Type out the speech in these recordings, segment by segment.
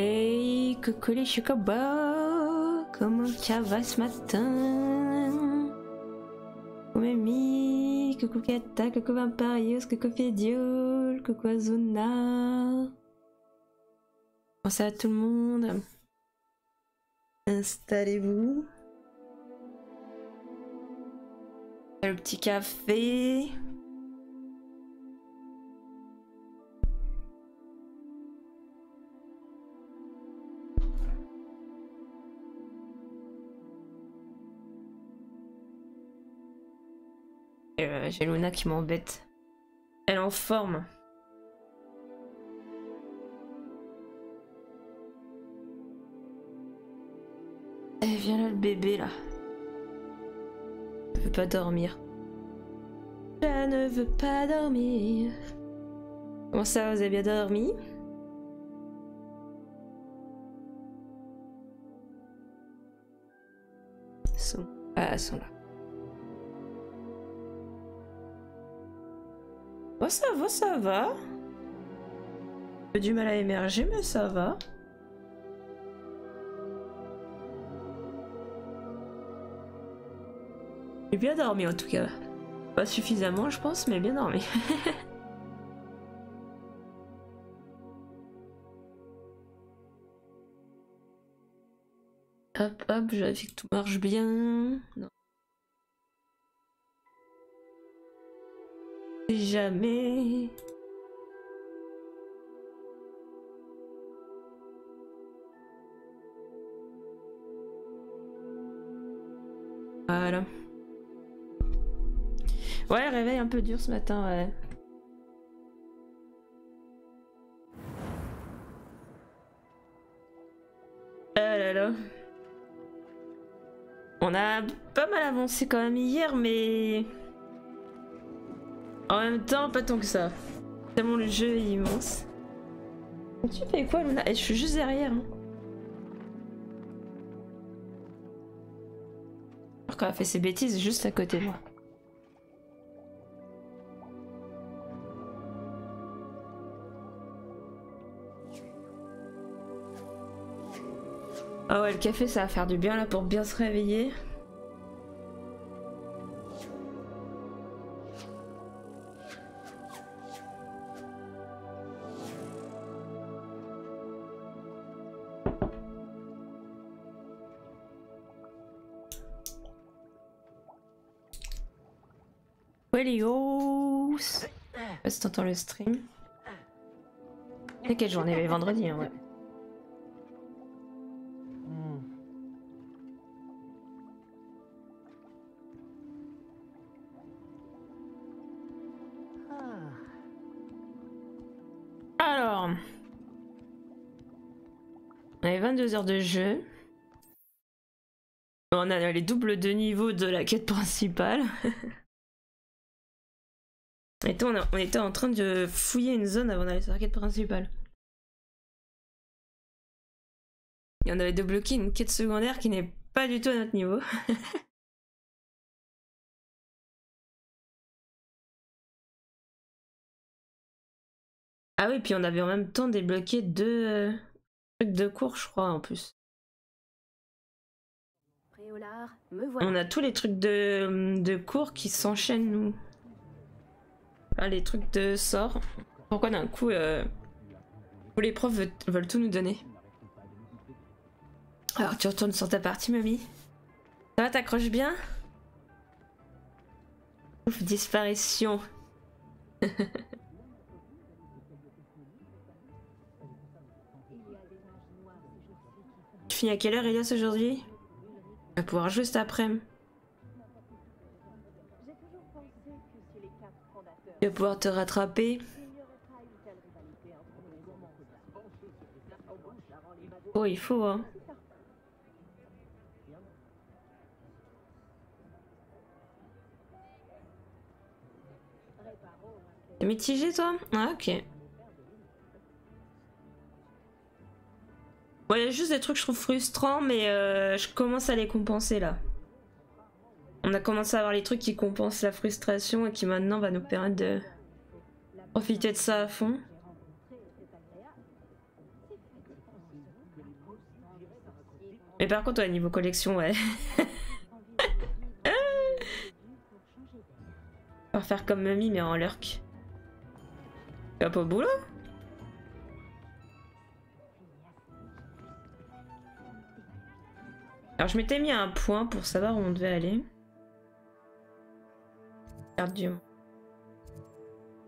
Hey, coucou les chocobas, comment ça va ce matin Coucou Mimi, coucou Kata, coucou Vamparius, coucou Fidiol, coucou Azuna. Bonsoir à tout le monde. Installez-vous. Le petit café. J'ai Luna qui m'embête. Elle est en forme. Eh, viens là le bébé là. Je veux pas dormir. Je ne veux pas dormir. Comment ça, vous avez bien dormi? Ah, ils sont là. Ça va, ça va. J'ai du mal à émerger, mais ça va. J'ai bien dormi en tout cas. Pas suffisamment, je pense, mais bien dormi. hop, hop, vérifie que tout marche bien. Non. Jamais. Voilà. Ouais, réveil un peu dur ce matin, ouais. Ah là là. On a pas mal avancé quand même hier, mais... En même temps, pas tant que ça. Tellement le jeu est immense. Tu fais quoi, Luna Eh, Je suis juste derrière. Hein. Alors qu'elle a fait ses bêtises juste à côté de moi. Ah ouais, le café ça va faire du bien là pour bien se réveiller. Wellios Je sais pas t'entends le stream. Et quelle journée Vendredi, hein, ouais. Alors. On avait 22 heures de jeu. On a les doubles de niveau de la quête principale. Et on, a- on était en train de fouiller une zone avant d'aller sur la quête principale. Et on avait débloqué une quête secondaire qui n'est pas du tout à notre niveau. ah oui, puis on avait en même temps débloqué deux euh, trucs de cours, je crois, en plus. On a tous les trucs de, de cours qui s'enchaînent, nous. Ah, les trucs de sort. Pourquoi d'un coup, euh, tous les profs veulent, veulent tout nous donner Alors, tu retournes sur ta partie, mamie Ça va, t'accroches bien Ouf, disparition. tu finis à quelle heure, Elias, aujourd'hui? On va pouvoir juste après. Tu vas pouvoir te rattraper. Oh, il faut, hein. T'es mitigé, toi? Ah, ok. Bon, il y a juste des trucs que je trouve frustrants, mais euh, je commence à les compenser, là. On a commencé à avoir les trucs qui compensent la frustration et qui maintenant va nous permettre de profiter de ça à fond. Mais par contre, ouais, niveau collection, ouais. On faire comme Mummy, mais en lurk. Tu pas au boulot Alors, je m'étais mis un point pour savoir où on devait aller.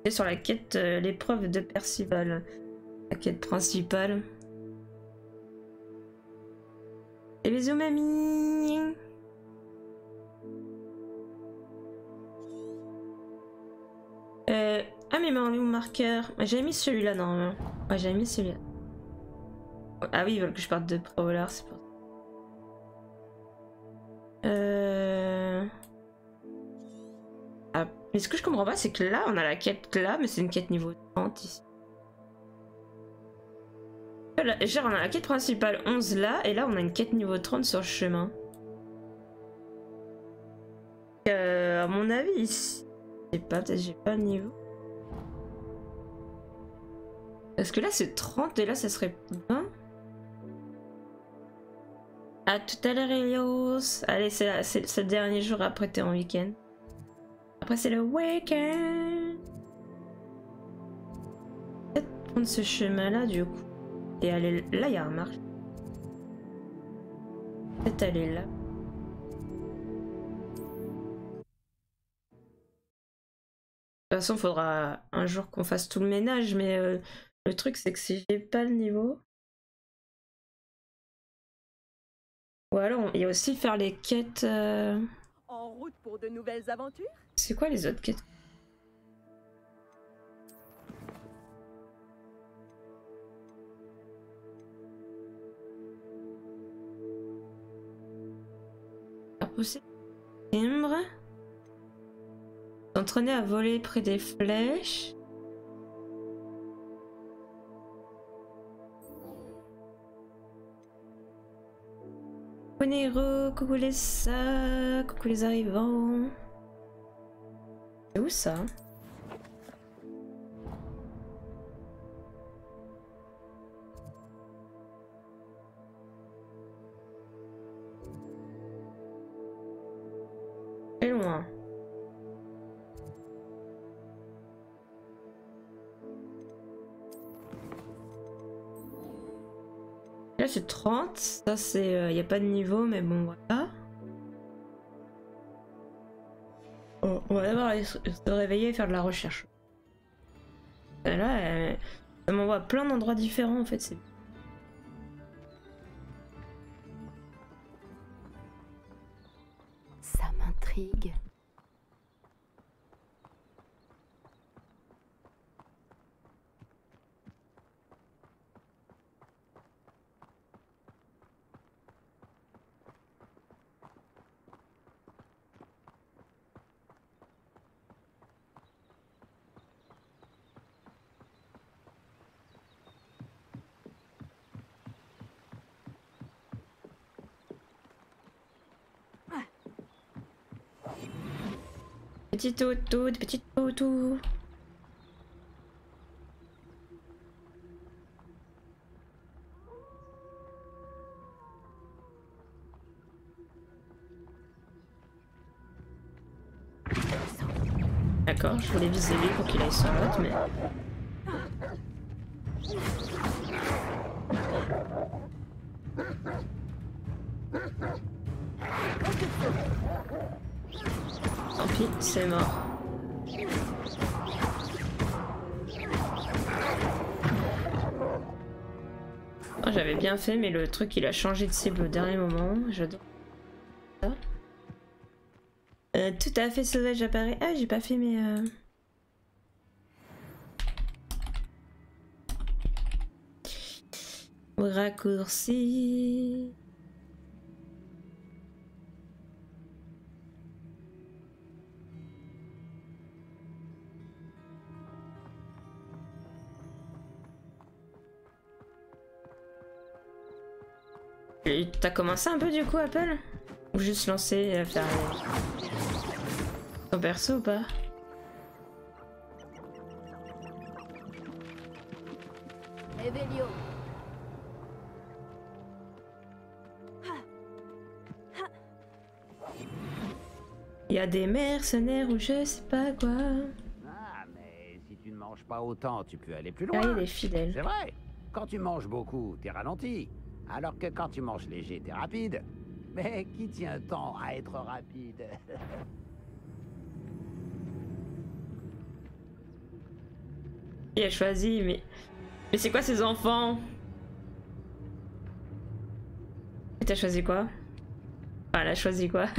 Sur la quête, euh, l'épreuve de Percival. La quête principale. Et bisous mamie Euh... Ah mais mon marqueur. J'avais mis celui-là normalement. Ouais j'avais mis celui-là. Ah oui ils veulent que je parte de Prowler, c'est pour ça. Mais ce que je comprends pas c'est que là on a la quête là mais c'est une quête niveau 30 ici. Genre on a la quête principale 11 là et là on a une quête niveau 30 sur le chemin. Euh, à mon avis ici sais pas, peut-être j'ai pas le niveau. Parce que là c'est 30 et là ça serait 20. A tout à l'heure Elios. Allez, c'est le dernier jour après t'es en week-end. C'est le week-end. Peut-être prendre ce chemin là du coup. Et aller là il y a un marché. Peut-être aller là. De toute façon, faudra un jour qu'on fasse tout le ménage, mais euh, le truc, c'est que si j'ai pas le niveau. Ou alors, il y a aussi faire les quêtes. Euh, en route pour de nouvelles aventures? C'est quoi les autres quêtes Timbre. S'entraîner à voler près des flèches. Ponero, coucou les ça, coucou les arrivants. C'est où ça? C'est loin. Là c'est 30, ça c'est... Il euh, n'y a pas de niveau mais bon voilà. Se réveiller et faire de la recherche. là, ça m'envoie à plein d'endroits différents en fait. Ça m'intrigue. Petit toutou, petit toutou. D'accord, je voulais viser lui pour qu'il aille sur l'autre, mais... c'est mort. Oh, J'avais bien fait, mais le truc il a changé de cible au dernier moment. J'adore. Euh, tout à fait sauvage apparaît. Ah, j'ai pas fait mes. Euh... Raccourci. T'as commencé un peu du coup, Apple Ou juste lancé et faire ton perso ou pas Il y a des mercenaires ou je sais pas quoi. Ah, mais si tu ne manges pas autant, tu peux aller plus loin. Ah, il est fidèle. C'est vrai. Quand tu manges beaucoup, t'es ralenti. Alors que quand tu manges léger, t'es rapide. Mais qui tient tant à être rapide? Il a choisi, mais. Mais c'est quoi ces enfants? Et T'as choisi quoi? Enfin, elle a choisi quoi?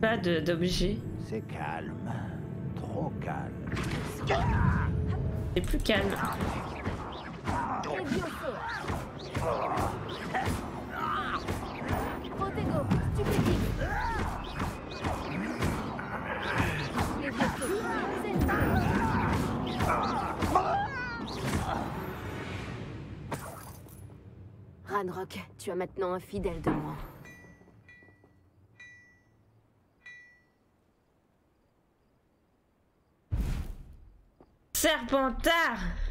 Pas de- d'objet. C'est calme. Trop calme. C'est plus calme. Protego, stupéfique. Les vieux Ranrock, tu as maintenant un fidèle de moi. Serpentard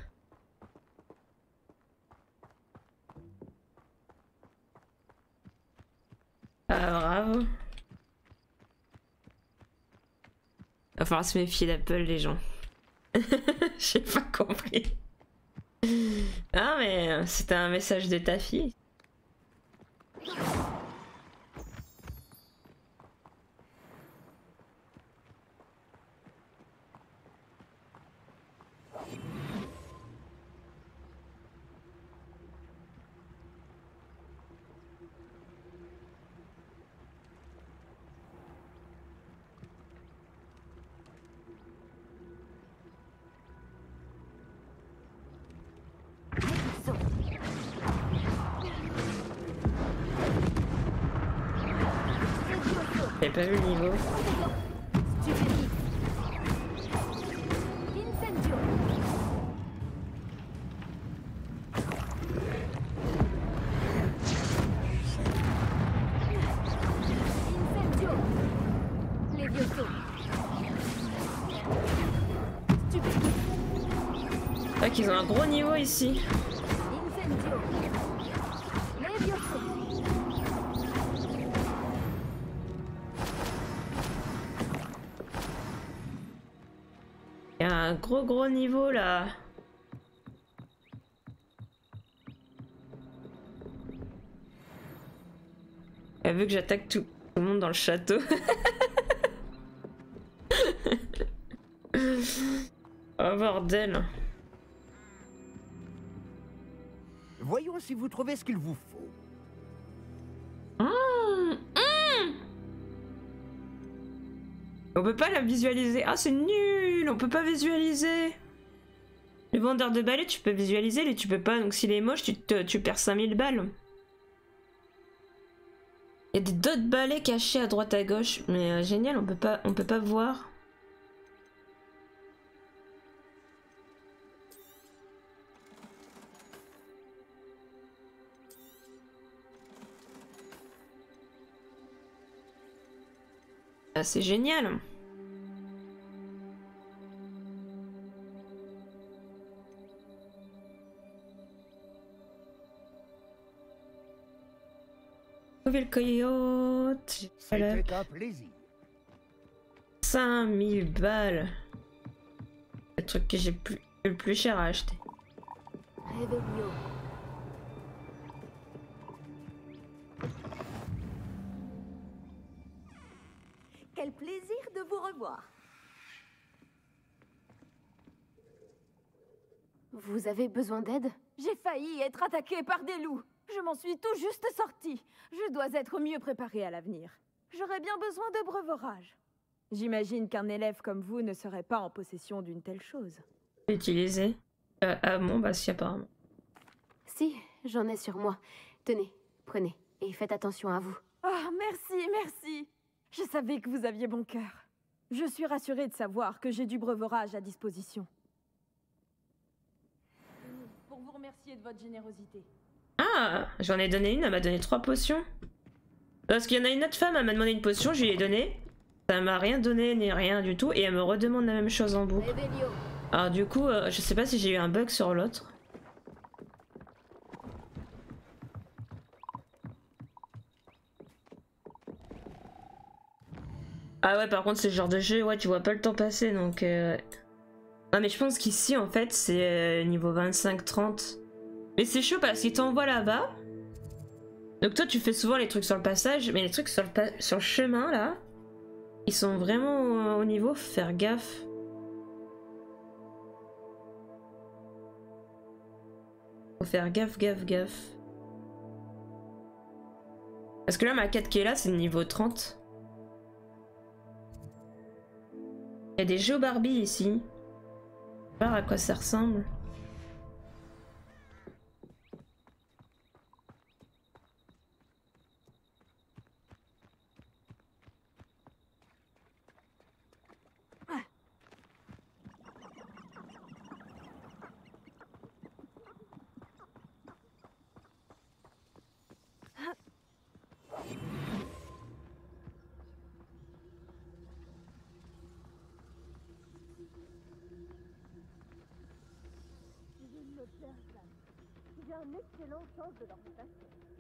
Ah, bravo. Va falloir se méfier d'Apple, les gens. J'ai pas compris. Ah, mais euh, c'était un message de ta fille. J'ai pas vu le niveau. Vrai qu'ils ont un gros niveau ici. Gros gros niveau là. Elle veut que j'attaque tout, le monde dans le château. oh bordel. Voyons si vous trouvez ce qu'il vous faut. Mmh, mmh. On peut pas la visualiser. Ah c'est nul, on peut pas visualiser. Le vendeur de balais tu peux visualiser, mais tu peux pas. Donc s'il est moche, tu, te- tu perds 5000 balles. Il y a d'autres balais cachés à droite à gauche, mais euh, génial, on peut pas, on peut pas voir. Ah, c'est génial. Trouver le coyote. Voilà. C'était un plaisir. 5000 balles. Le truc que j'ai plus, le plus cher à acheter. Quel plaisir de vous revoir. Vous avez besoin d'aide? J'ai failli être attaquée par des loups. Je m'en suis tout juste sortie. Je dois être mieux préparée à l'avenir. J'aurais bien besoin de breuvage. J'imagine qu'un élève comme vous ne serait pas en possession d'une telle chose. Utiliser. Euh, ah bon, bah si apparemment. Si, j'en ai sur moi. Tenez, prenez. Et faites attention à vous. Ah, merci, merci. Je savais que vous aviez bon cœur. Je suis rassurée de savoir que j'ai du breuvage à disposition. Pour vous remercier de votre générosité. Ah, j'en ai donné une, elle m'a donné trois potions. Parce qu'il y en a une autre femme, elle m'a demandé une potion, je lui ai donné. Ça m'a rien donné ni rien du tout, et elle me redemande la même chose en boucle. Alors du coup, euh, je sais pas si j'ai eu un bug sur l'autre. Ah ouais, par contre, c'est le genre de jeu, ouais, tu vois pas le temps passer, donc... Non, mais je pense qu'ici, en fait, c'est euh, niveau 25-30. Mais c'est chaud parce qu'il t'envoie là-bas. Donc toi, tu fais souvent les trucs sur le passage, mais les trucs sur le, sur le chemin, là, ils sont vraiment au niveau, faut faire gaffe. Faut faire gaffe, gaffe, gaffe. Parce que là, ma quête qui est là, c'est niveau 30. Il y a des jeux Barbie ici. Je à quoi ça ressemble.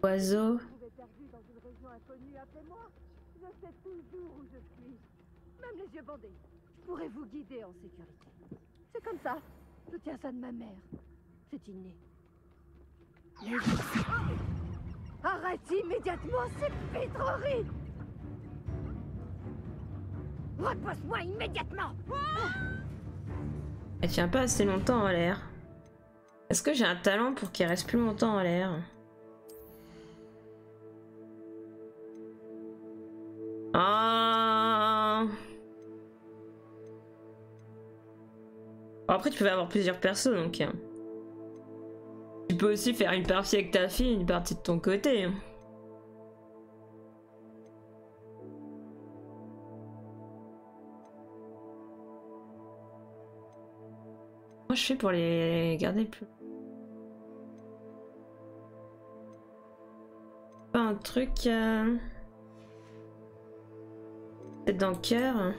Oiseau. Vous êtes perdu dans une région inconnue, appelez-moi. Je sais toujours où je suis. Même les yeux bandés. Je pourrais vous guider en sécurité. C'est comme ça. Je tiens ça de ma mère. C'est inné. Arrête immédiatement ces pétreries Repose-moi immédiatement Elle tient pas assez longtemps en l'air. Est-ce que j'ai un talent pour qu'il reste plus longtemps en l'air? Ah Après, tu peux avoir plusieurs persos, donc... Hein. Tu peux aussi faire une partie avec ta fille, une partie de ton côté. Hein. Moi, je fais pour les garder plus... Pas un truc... Euh... C'est dans le cœur.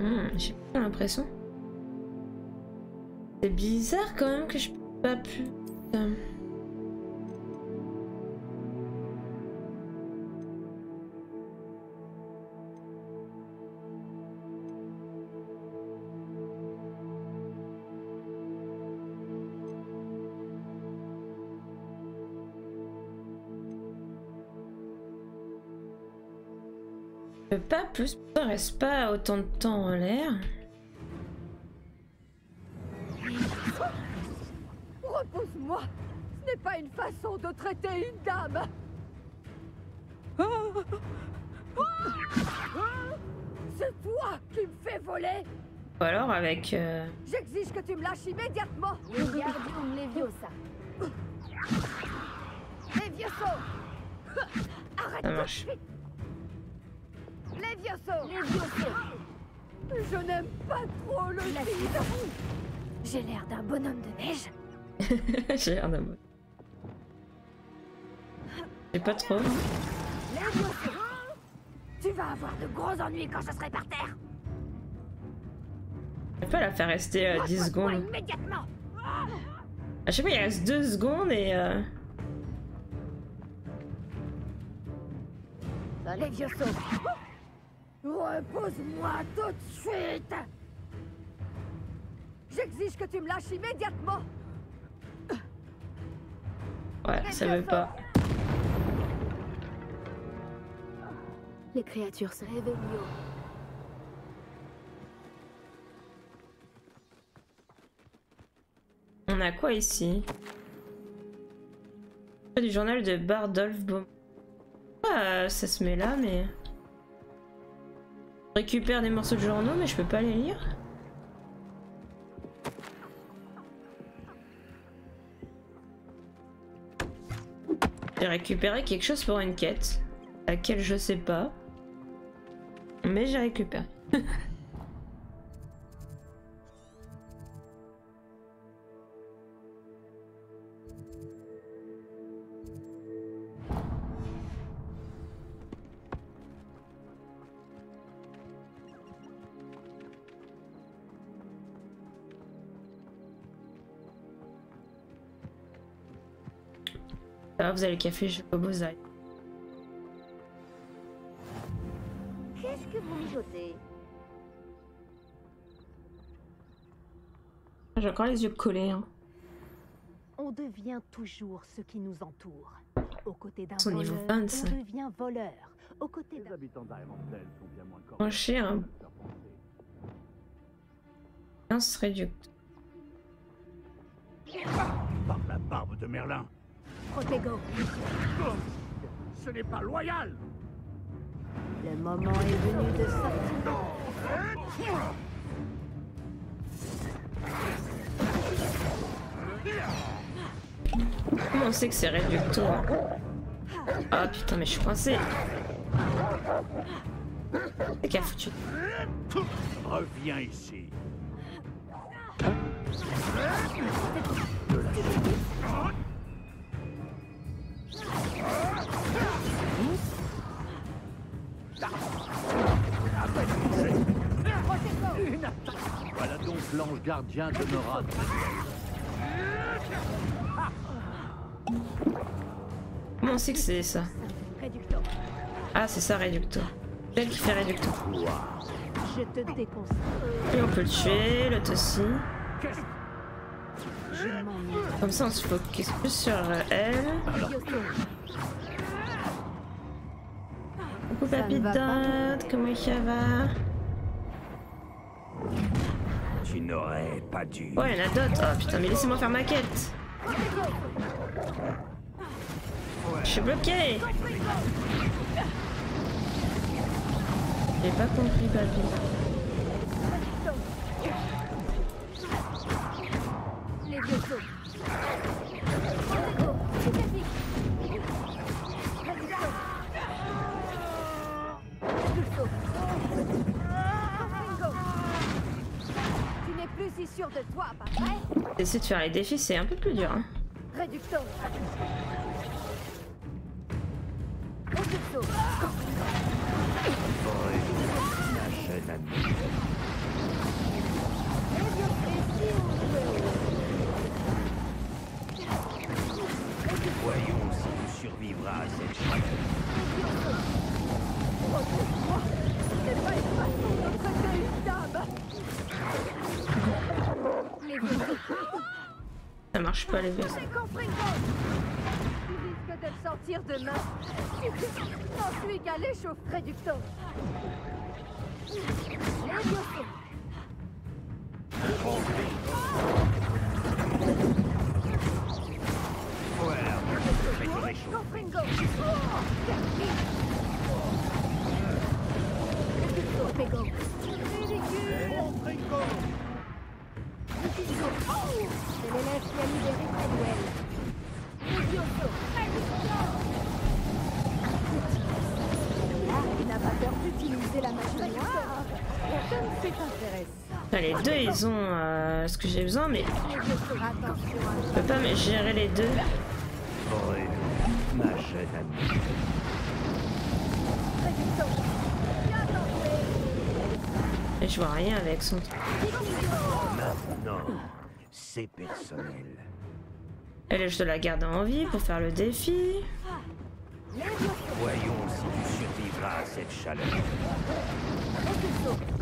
Hmm, j'ai pas l'impression. C'est bizarre quand même que je pas pu... pas plus, ça reste pas autant de temps en l'air. Repose-moi Ce n'est pas une façon de traiter une dame. C'est toi qui me fais voler. Ou alors avec... Euh... J'exige que tu me lâches immédiatement. Wingardium Leviosa. Levioso Arrête Ça marche. Levioso. Je n'aime pas trop le vide J'ai l'air d'un bonhomme de neige. J'ai l'air d'un mot. J'ai pas trop. Tu vas avoir de gros ennuis quand je serai par terre Je peux la faire rester euh, 10 Repose-moi secondes. immédiatement À chaque fois, il reste 2 secondes et... Euh... Levioso Repose-moi tout de suite J'exige que tu me lâches immédiatement Ouais, ça veut pas. Les créatures se réveillent. On a quoi ici? Du journal de Bardolph Baum. Ah, ça se met là, mais... Récupère des morceaux de journaux, mais je peux pas les lire. J'ai récupéré quelque chose pour une quête, laquelle je sais pas. Mais j'ai récupéré. Ah, vous avez le café, je peux vous aller. Qu'est-ce que vous mijotez? J'ai encore les yeux collés. Hein. On devient toujours ce qui nous entoure. Aux côtés d'un Son niveau voleur, 25. on devient voleur. Aux côtés d'un... habitants d'Armentel sont bien moins cher. Hein. 15 réducteur. Par la barbe de Merlin. Protego, Ce n'est pas loyal le moment est venu de sortir. Comment on sait que c'est réducteur Ah putain, mais je suis coincé. C'est qui a foutu? Reviens ici. Voilà donc l'ange gardien de Norad. Comment on sait que c'est ça Ah, c'est ça, réducteur. C'est elle qui fait réducteur. je te déconseille. Et on peut le tuer, l'autre aussi. Comme ça, on se focus plus sur euh, elle. Coucou papitote, comment ça va? Tu n'aurais pas dû. Oh, il y en a d'autres. Oh putain, mais laissez-moi faire ma quête. Je suis bloqué. J'ai pas compris, papy. Essayer de faire les défis, c'est un peu plus dur. Hein. Voyons si tu survivras à cette Ça marche pas, les gars. Confringo Tu risques de sortir demain. Ensuite qu'à l'échauffe réducteur. Les les deux, ils ont euh, ce que j'ai besoin, mais je peux pas gérer les deux. Je vois rien avec son. Maintenant, c'est personnel. Elle, je dois la garder en vie pour faire le défi. Voyons si tu survivras à cette chaleur.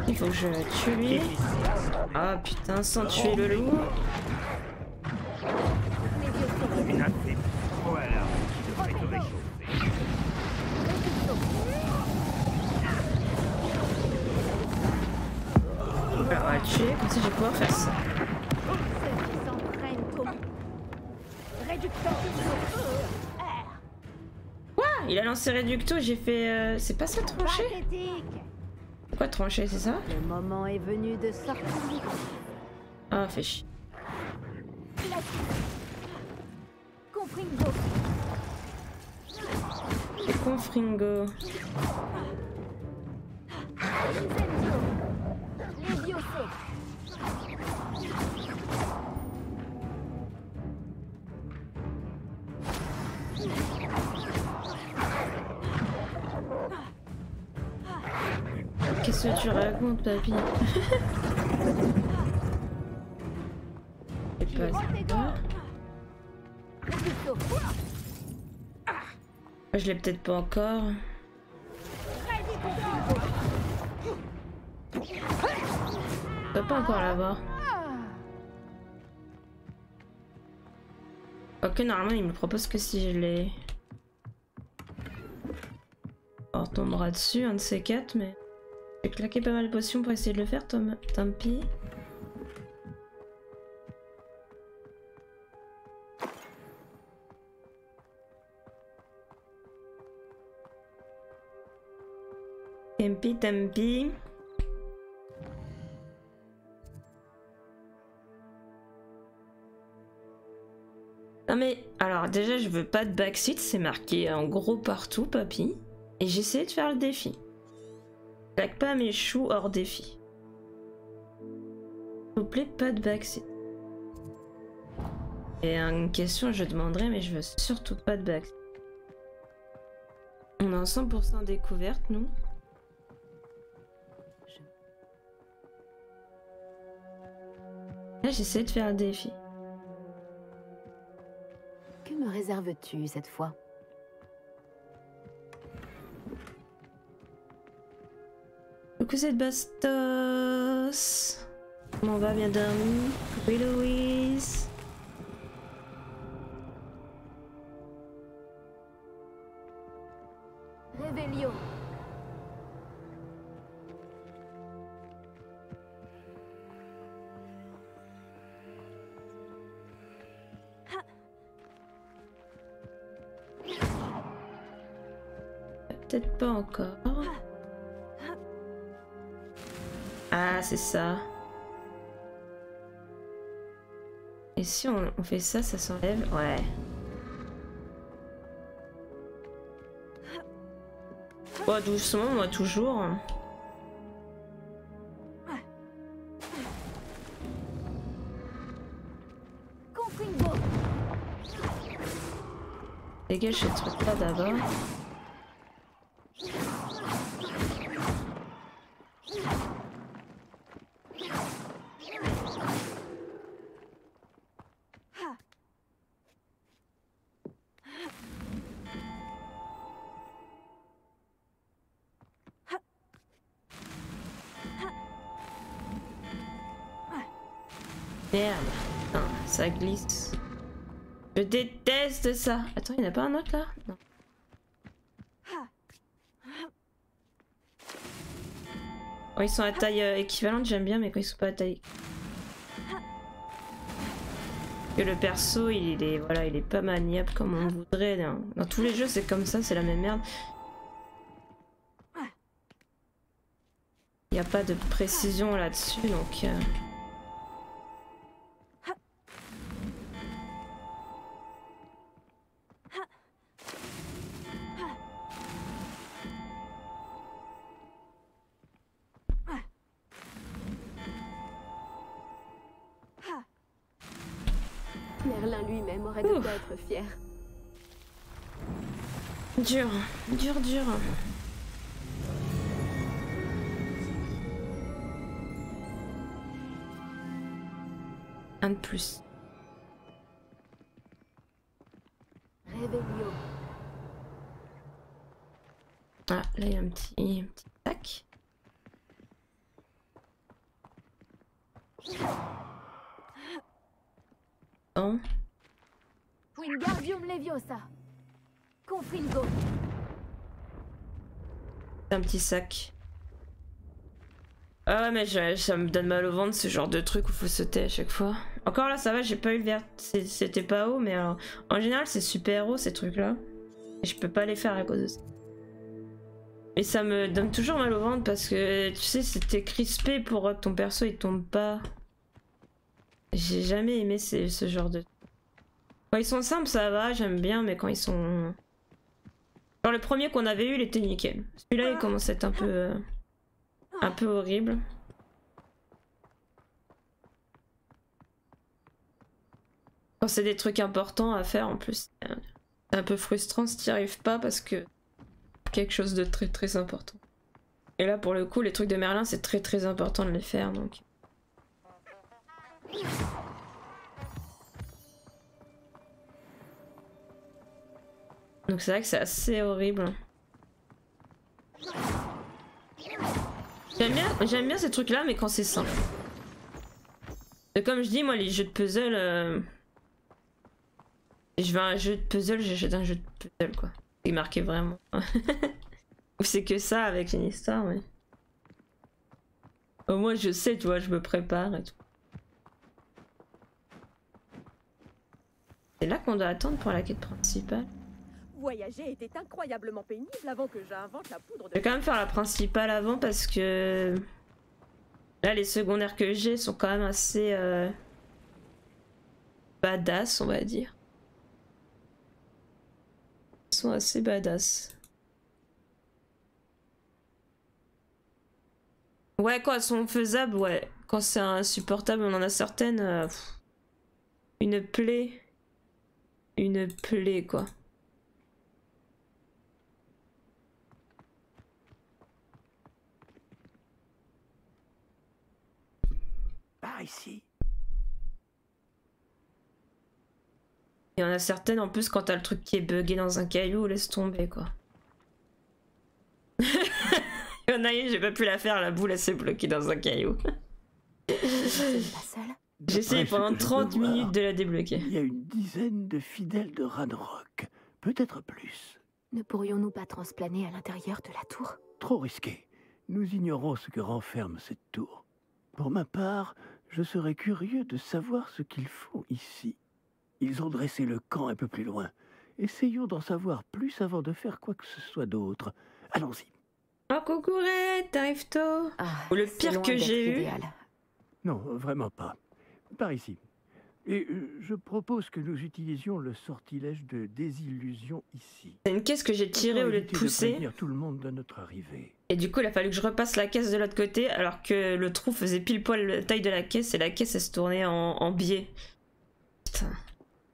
Il faut que je tue lui. Ah putain, sans tuer le loup. Alors, on va le tuer, comme ça je vais pouvoir faire ça. Il a lancé Réducto, j'ai fait... euh, C'est pas ça trancher Pathétique. Quoi trancher, c'est ça Le moment est venu de sortir. Ah, fait chier. Confringo. Confringo. Qu'est-ce que tu racontes, papy pas ça. Je l'ai peut-être pas encore. Je peux pas encore l'avoir. Ok, normalement il me propose que si je l'ai. On tombera dessus, un de ces quatre, mais. J'ai claqué pas mal de potions pour essayer de le faire, Tom... tant pis. Tempi, tempi. Non mais, alors déjà je veux pas de backseat, c'est marqué en gros partout, papy. Et j'essaie de faire le défi. Pas mes choux hors défi. S'il vous plaît, pas de backseat. Et une question, je demanderai, mais je veux surtout pas de backseat. On est en 100% découverte, nous. Là, j'essaie de faire le défi. Que me réserves-tu cette fois? Coucou cette Bastos Comment va bien dormi? Coucou Louise Réveillon. Peut-être pas encore. C'est ça. Et si on, fait ça, ça s'enlève Ouais. Oh, doucement, moi, toujours. Dégage ce truc-là d'abord. Ça. Attends, il n'y en a pas un autre là? Non. Oh, ils sont à taille euh, équivalente, j'aime bien, mais quand ils sont pas à taille. Que le perso, il est, voilà, il est pas maniable comme on voudrait. Dans, dans tous les jeux, c'est comme ça, c'est la même merde. Il n'y a pas de précision là-dessus, donc. euh, Dur, dur, dur. Un de plus. Ah, là il y a un petit, un petit tac. Bon. Wingardium Leviosa. Confringo. C'est un petit sac. Ah mais ça me donne mal au ventre ce genre de truc où faut sauter à chaque fois. Encore là, ça va, j'ai pas eu le vert. C'était pas haut, mais alors. En général, c'est super haut ces trucs-là. Et je peux pas les faire à cause de ça. Et ça me donne toujours mal au ventre parce que tu sais, c'était crispé pour que ton perso il tombe pas. J'ai jamais aimé ce genre de. Quand ils sont simples, ça va, j'aime bien, mais quand ils sont. Genre le premier qu'on avait eu, il était nickel. Celui-là, il commence à être un peu. euh, un peu horrible. Quand c'est des trucs importants à faire en plus, c'est un- peu frustrant si t'y arrives pas parce que quelque chose de très très important. Et là pour le coup les trucs de Merlin c'est très très important de les faire donc. Donc c'est vrai que c'est assez horrible. J'aime bien, j'aime bien ces trucs là mais quand c'est simple. Et comme je dis moi les jeux de puzzle... euh, Je veux un jeu de puzzle, j'achète un jeu de puzzle quoi. C'est marqué vraiment. C'est que ça avec une histoire mais... Au moins je sais tu vois, je me prépare et tout. C'est là qu'on doit attendre pour la quête principale. Voyager était incroyablement pénible avant que j'invente la poudre Je vais de... quand même faire la principale avant parce que là les secondaires que j'ai sont quand même assez euh, badass on va dire. Ils sont assez badass. Ouais quand elles sont faisables ouais. Quand c'est insupportable on en a certaines. euh, une plaie. Une plaie quoi. Ici. Il y en a certaines en plus quand t'as le truc qui est bugué dans un caillou, laisse tomber quoi. Il y en a une, j'ai pas pu la faire, la boule elle s'est bloquée dans un caillou. J'ai essayé pendant que je 30 peux voir, minutes de la débloquer. Il y a une dizaine de fidèles de Ranrock, peut-être plus. Ne pourrions-nous pas transplaner à l'intérieur de la tour? Trop risqué. Nous ignorons ce que renferme cette tour. Pour ma part, je serais curieux de savoir ce qu'ils font ici. Ils ont dressé le camp un peu plus loin. Essayons d'en savoir plus avant de faire quoi que ce soit d'autre. Allons-y. Oh coucou Red, t'arrives tôt Ah, le pire que j'ai eu. Non, vraiment pas. Par ici. Et euh, je propose que nous utilisions le sortilège de désillusion ici. C'est une caisse que j'ai tirée au lieu de pousser. tout le monde de notre arrivée. Et du coup il a fallu que je repasse la caisse de l'autre côté alors que le trou faisait pile poil la taille de la caisse et la caisse elle se tournait en, en biais. Putain.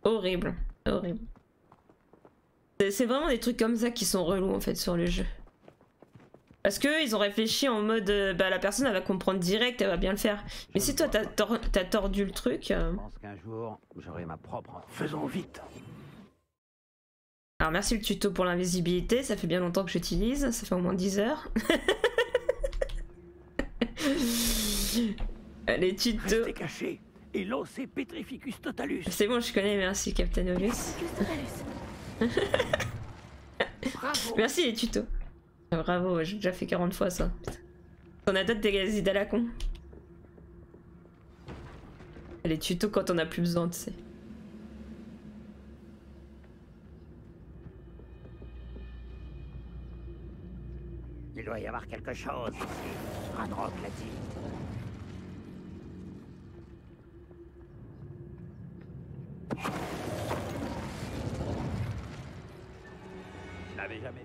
Horrible. Horrible. C'est- C'est vraiment des trucs comme ça qui sont relous en fait sur le jeu. Parce que eux, ils ont réfléchi en mode euh, bah la personne elle va comprendre direct, elle va bien le faire. Mais Je si toi t'as tor- t'as tordu le truc. euh, Je pense qu'un jour, j'aurai ma propre. Faisons vite. Alors merci le tuto pour l'invisibilité, ça fait bien longtemps que j'utilise, ça fait au moins 10 heures. Allez tuto. Et lancez Petrificus Totalus. C'est bon, je connais, merci Captain Obvious. Bravo. Merci les tutos. Ah, Bravo, j'ai déjà fait 40 fois ça. On a d'autres des idées à la con. Les tutos quand on a plus besoin, tu sais. Il doit y avoir quelque chose ici. Ranrock l'a dit. L'avais jamais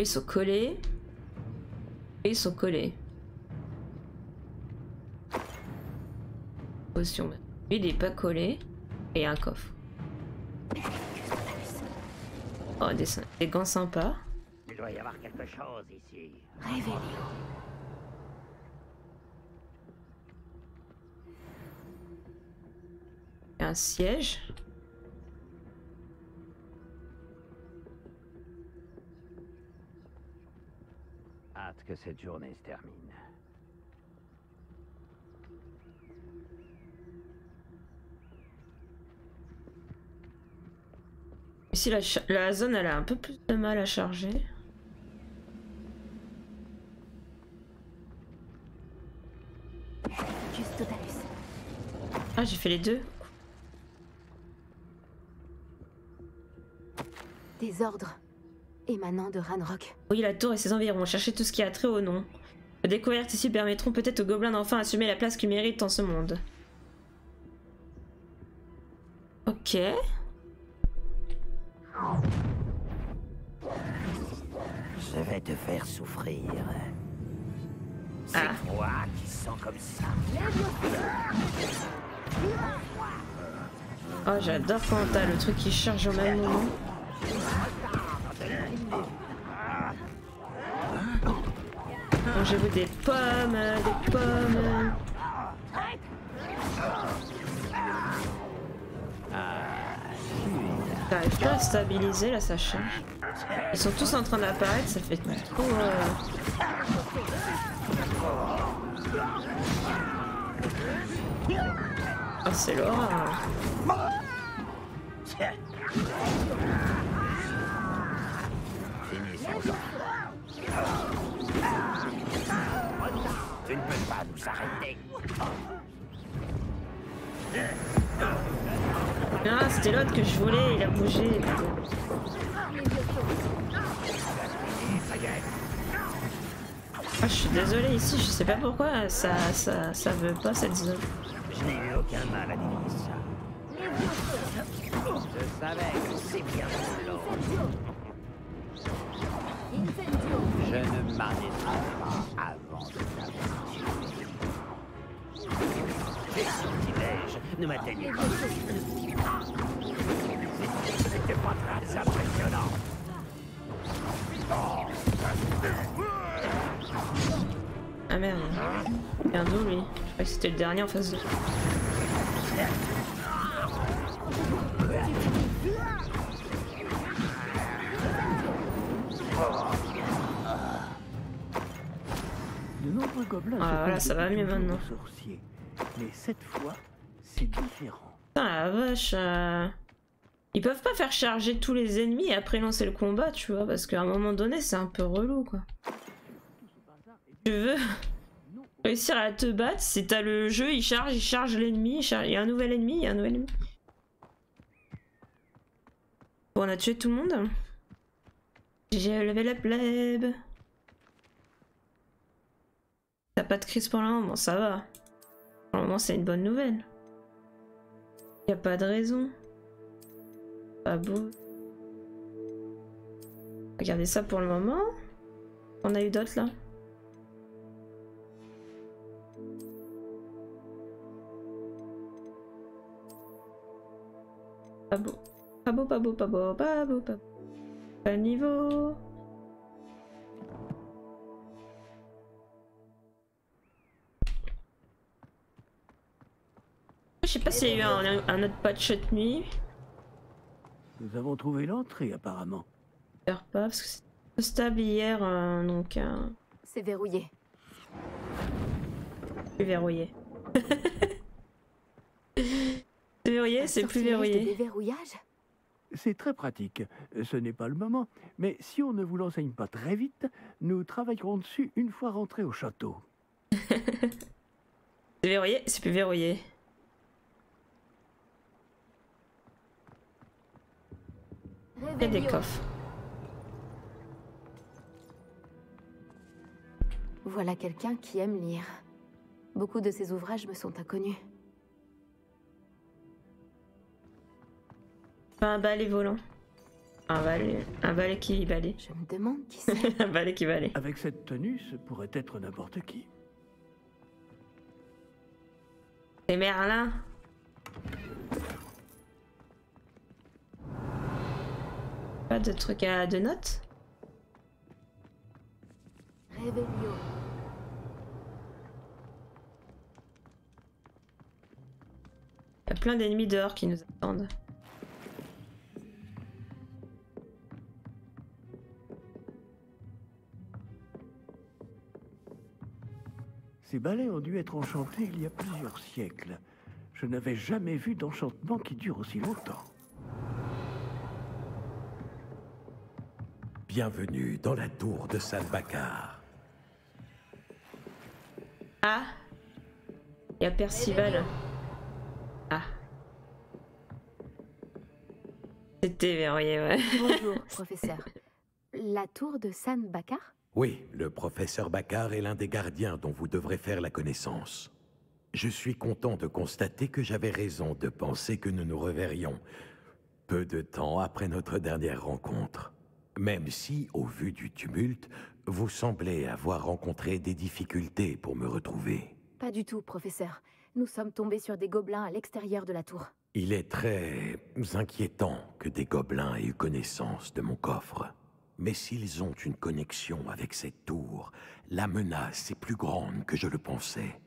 ils sont collés. Et ils sont collés. Potion. Lui, il est pas collé. Et un coffre. Oh, des, des gants sympas. Il doit y avoir quelque chose ici. Révélio. Et un siège. Hâte que cette journée se termine. Ici, la, cha- la zone, elle a un peu plus de mal à charger. Ah, j'ai fait les deux. Des ordres émanant de Ranrock. Oui, la tour et ses environs. Cherchez tout ce qui a trait au nom. Les découvertes ici permettront peut-être aux gobelins d'enfin assumer la place qu'ils méritent dans ce monde. Ok. Je vais te faire souffrir. C'est Ah. toi qui sens comme ça. Oh, j'adore quand t'as le truc qui charge au même moment. Mangez-vous des pommes, des pommes. J'arrive pas à stabiliser là, ça charge. Ils sont tous en train d'apparaître, ça fait trop. Euh... Oh, ah, c'est l'horreur. Tu ne peux pas nous arrêter. Ah, c'était l'autre que je voulais, il a bougé. Ah, je suis désolée ici, je sais pas pourquoi ça, ça, ça veut pas cette zone. Je n'ai eu aucun mal à deviner ça. Je savais que c'est bien pour l'autre. Je ne m'arrêterai pas avant de t'avoir tué. Les sortilèges ne m'atteignent pas. C'était pas très impressionnant. Ah merde. Il y a un dos lui. Je croyais que c'était le dernier en face de. De nombreux gobelins Ah, plaignent ça va mieux maintenant. sorciers. Mais cette fois, c'est différent. Putain la vache. euh, Ils peuvent pas faire charger tous les ennemis et après lancer le combat, tu vois, parce qu'à un moment donné c'est un peu relou quoi. Tu veux réussir à te battre, si t'as le jeu, il charge, il charge l'ennemi, il, charge- il y a un nouvel ennemi, il y a un nouvel ennemi. Bon, on a tué tout le monde. J'ai levé la plèbe. T'as pas de crise pour le moment, ça va. Pour le moment c'est une bonne nouvelle. Y a pas de raison. Pas beau. Regardez ça pour le moment. On a eu d'autres là. Pas beau. Pas beau, pas beau, pas beau, pas beau, pas beau. Pas niveau. Sais pas s'il y a eu un, un autre patch cette nuit. Nous avons trouvé l'entrée, apparemment. J'espère pas parce que c'était stable hier, euh, donc euh, C'est verrouillé. plus verrouillé. c'est verrouillé, c'est plus verrouillé. C'est très pratique. Ce n'est pas le moment, mais si on ne vous l'enseigne pas très vite, nous travaillerons dessus une fois rentrés au château. C'est verrouillé, c'est plus verrouillé. Il y a des coffres. Voilà quelqu'un qui aime lire. Beaucoup de ses ouvrages me sont inconnus. Un balai volant. Un balai, un balai qui balai. Je me demande qui c'est. un balai qui balai. Avec cette tenue, ce pourrait être n'importe qui. C'est Merlin. Pas de trucs à de notes. Il y a plein d'ennemis dehors qui nous attendent. Ces balais ont dû être enchantés il y a plusieurs siècles. Je n'avais jamais vu d'enchantement qui dure aussi longtemps. Bienvenue dans la tour de Salbacar. Ah Il y a Percival. Ah. C'était verrouillé, ouais. Bonjour, professeur. La tour de San Bakar Oui, le professeur Bakar est l'un des gardiens dont vous devrez faire la connaissance. Je suis content de constater que j'avais raison de penser que nous nous reverrions peu de temps après notre dernière rencontre. Même si, au vu du tumulte, vous semblez avoir rencontré des difficultés pour me retrouver. Pas du tout, professeur. Nous sommes tombés sur des gobelins à l'extérieur de la tour. Il est très inquiétant que des gobelins aient eu connaissance de mon coffre. Mais s'ils ont une connexion avec cette tour, la menace est plus grande que je le pensais.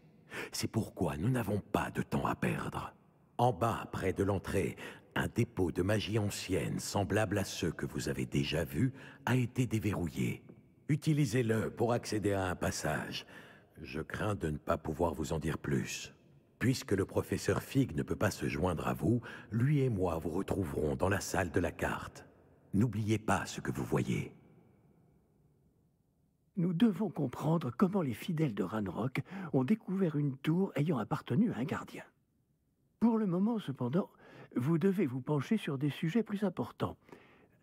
C'est pourquoi nous n'avons pas de temps à perdre. En bas, près de l'entrée, Un dépôt de magie ancienne, semblable à ceux que vous avez déjà vus, a été déverrouillé. Utilisez-le pour accéder à un passage. Je crains de ne pas pouvoir vous en dire plus. Puisque le professeur Fig ne peut pas se joindre à vous, lui et moi vous retrouverons dans la salle de la carte. N'oubliez pas ce que vous voyez. Nous devons comprendre comment les fidèles de Ranrock ont découvert une tour ayant appartenu à un gardien. Pour le moment, cependant, vous devez vous pencher sur des sujets plus importants.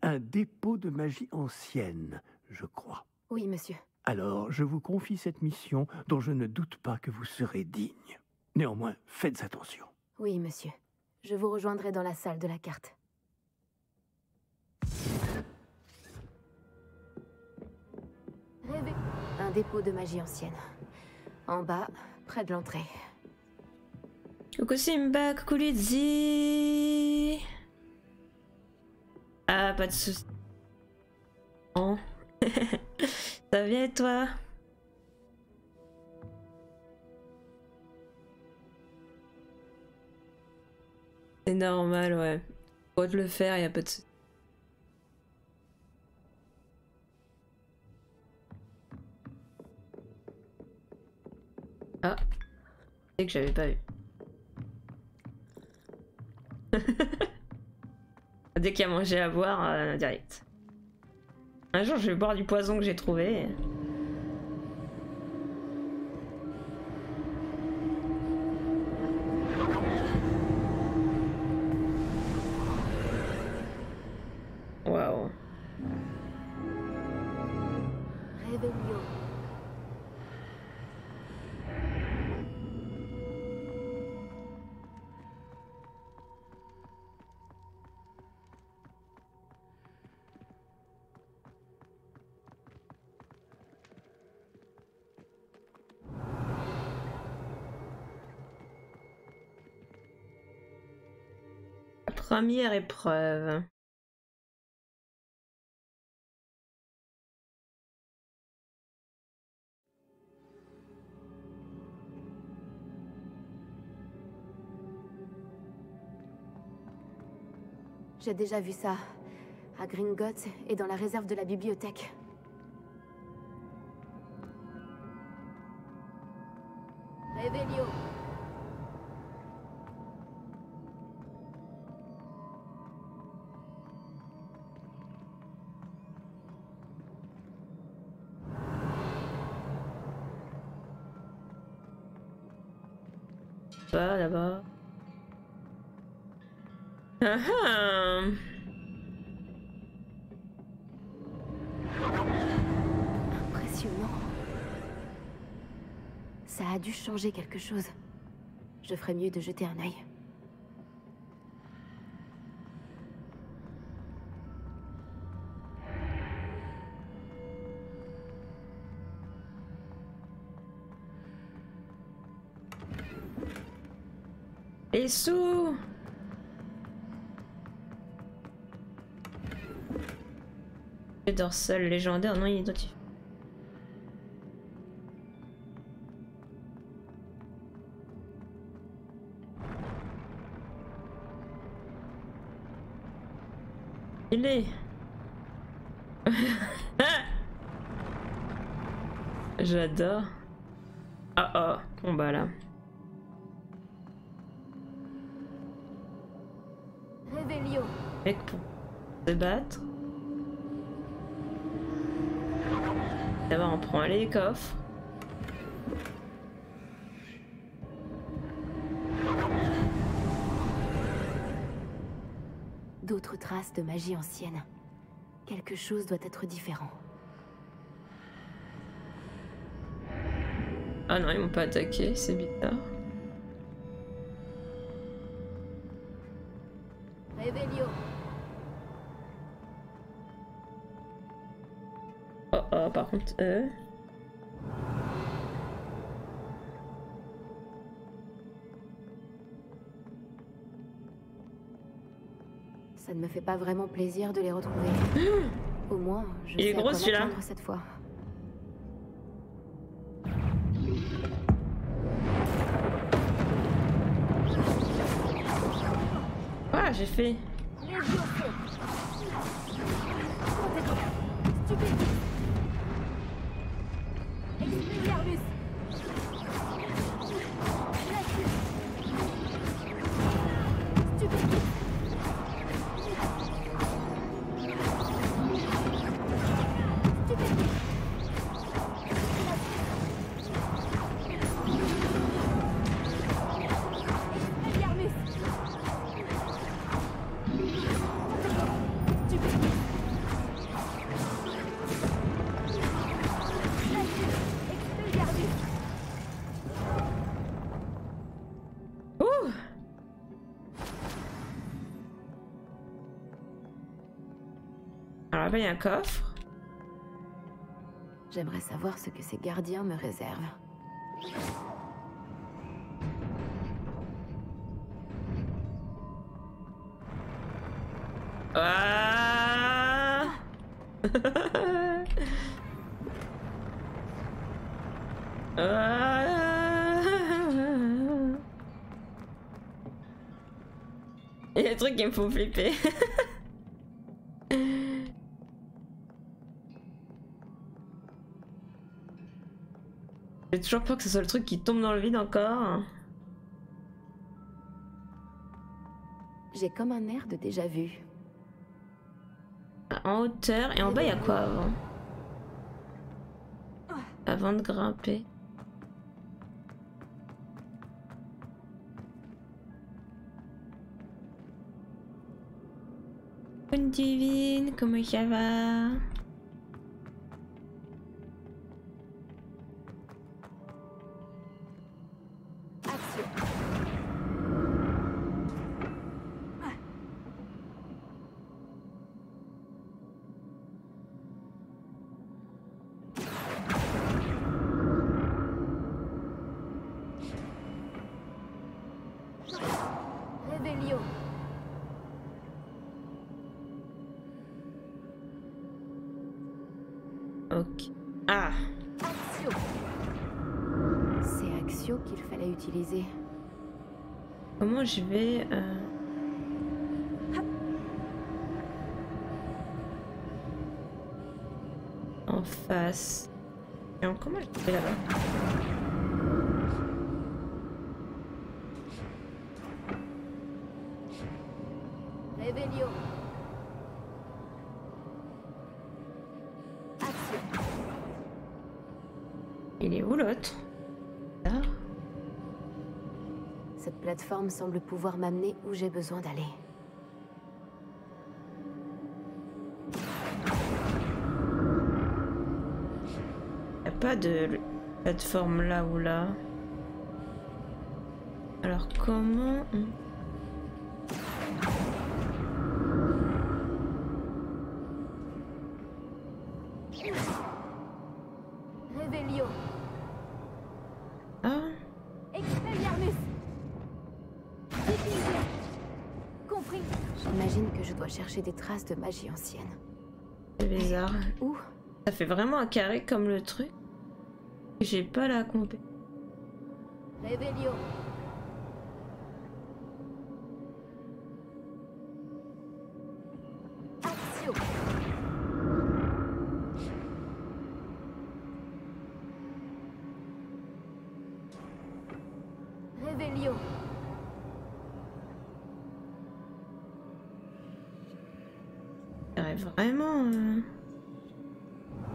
Un dépôt de magie ancienne, je crois. Oui, monsieur. Alors, je vous confie cette mission dont je ne doute pas que vous serez digne. Néanmoins, faites attention. Oui, monsieur. Je vous rejoindrai dans la salle de la carte. Rêvez. Un dépôt de magie ancienne. En bas, près de l'entrée. Coucou Simba, coucou Lizzie. Ah, pas de soucis. Bon. Ça vient et toi? C'est normal, ouais. Faut te le faire, y a pas de soucis. Ah, c'est que j'avais pas vu. Dès qu'il y a mangé à boire, euh, direct. Un jour, je vais boire du poison que j'ai trouvé. Première épreuve. J'ai déjà vu ça. À Gringotts et dans la réserve de la bibliothèque. Ah. Impressionnant. Ça a dû changer quelque chose. Je ferais mieux de jeter un œil. Les sous Le dorsal légendaire non identifié. Il est. J'adore. Ah ah, bon bah là. Mec pour se battre. D'abord on prend les coffres. D'autres traces de magie ancienne. Quelque chose doit être différent. Ah non, ils m'ont pas attaqué, c'est bizarre. Réveillon. Par contre, eux. Ça ne me fait pas vraiment plaisir de les retrouver. Au moins, je Il est sais à gros, celui-là. cette fois. Ah, j'ai fait. Stupide. Là-bas, il y a un coffre. J'aimerais savoir ce que ces gardiens me réservent. Ah Ah. Il y a des trucs qui me font flipper. toujours peur que ce soit le truc qui tombe dans le vide encore. J'ai comme un air de déjà vu. En hauteur et en bas il y a quoi avant? Avant de grimper. Bonne divine, comment ça va? Je vais... euh, En face. Et en- comment je vais là-bas plateforme semble pouvoir m'amener où j'ai besoin d'aller. Pas de plateforme là ou là. Alors comment traces de magie ancienne. c'est bizarre. Où? Ça fait vraiment un carré comme le truc. J'ai pas la compé. Réveillon. Vraiment euh,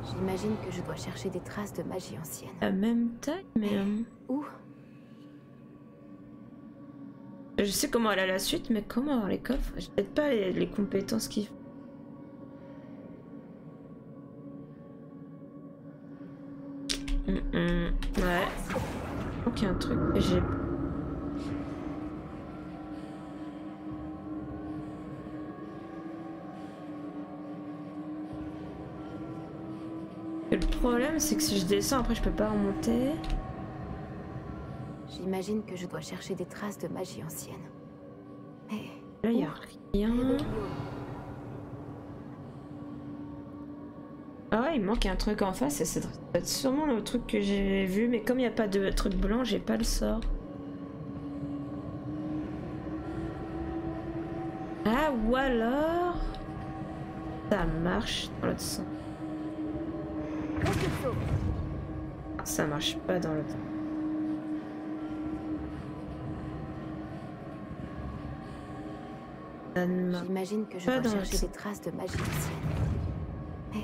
J'imagine que je dois chercher des traces de magie ancienne. la même taille, mais euh, Où? Je sais comment aller à la suite, mais comment avoir les coffres? J'ai peut-être pas les, les compétences qu'il faut. Hum, hum, Ouais. Il a un truc j'ai. Le problème, c'est que si je descends, après je peux pas remonter. J'imagine que je dois chercher des traces de magie ancienne. Mais Là, il y a rien. Ah ouais, il manque un truc en face et c'est sûrement le truc que j'ai vu, mais comme il n'y a pas de truc blanc, j'ai pas le sort. ou alors ça marche dans l'autre sens. Ça marche pas dans l'autre. Ne marche. J'imagine que je le- des traces de magie ancienne. Mais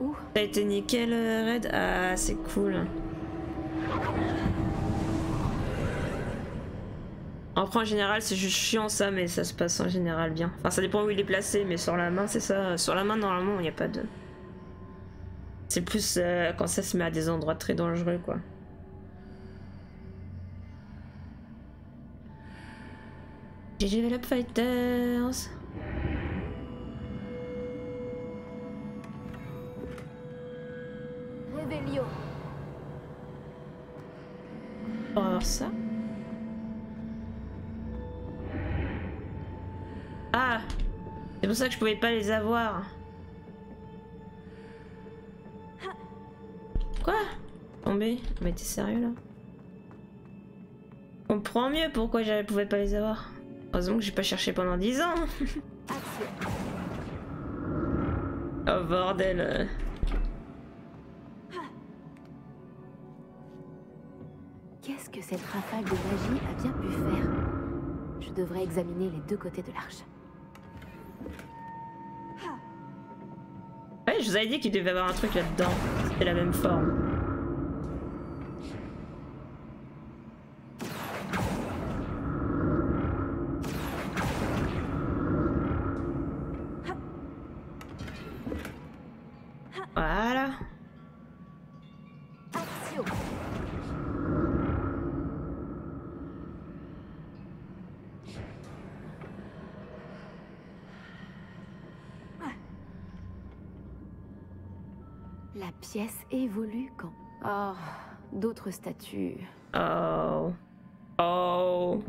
où Ça a été nickel, euh, Red Ah, c'est cool. Après, en général, c'est juste chiant ça, mais ça se passe en général bien. Enfin, ça dépend où il est placé, mais sur la main, c'est ça. Sur la main, normalement, il n'y a pas de. C'est plus euh, quand ça se met à des endroits très dangereux, quoi. GG Fighters. On va voir ça. Ah C'est pour ça que je pouvais pas les avoir. Quoi Tombé Mais t'es sérieux là On comprend mieux pourquoi je pouvais pas les avoir. Heureusement que j'ai pas cherché pendant 10 ans. Oh bordel. Qu'est-ce que cette rafale de magie a bien pu faire Je devrais examiner les deux côtés de l'arche. Ouais, je vous avais dit qu'il devait y avoir un truc là-dedans. C'était la même forme. Oh, d'autres statues. Oh. Oh.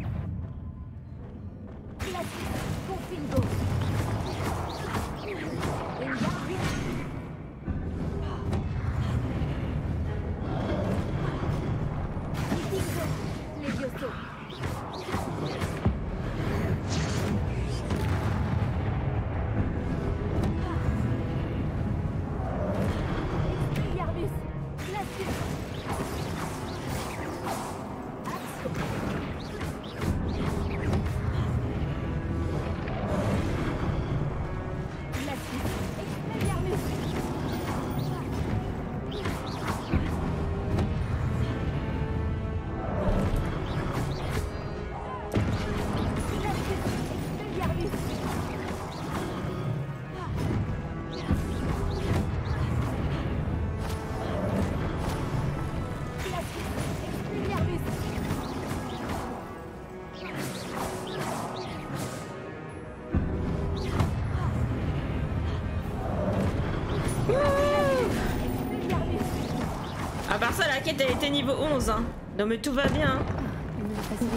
11. Hein. Non mais tout va bien. hein.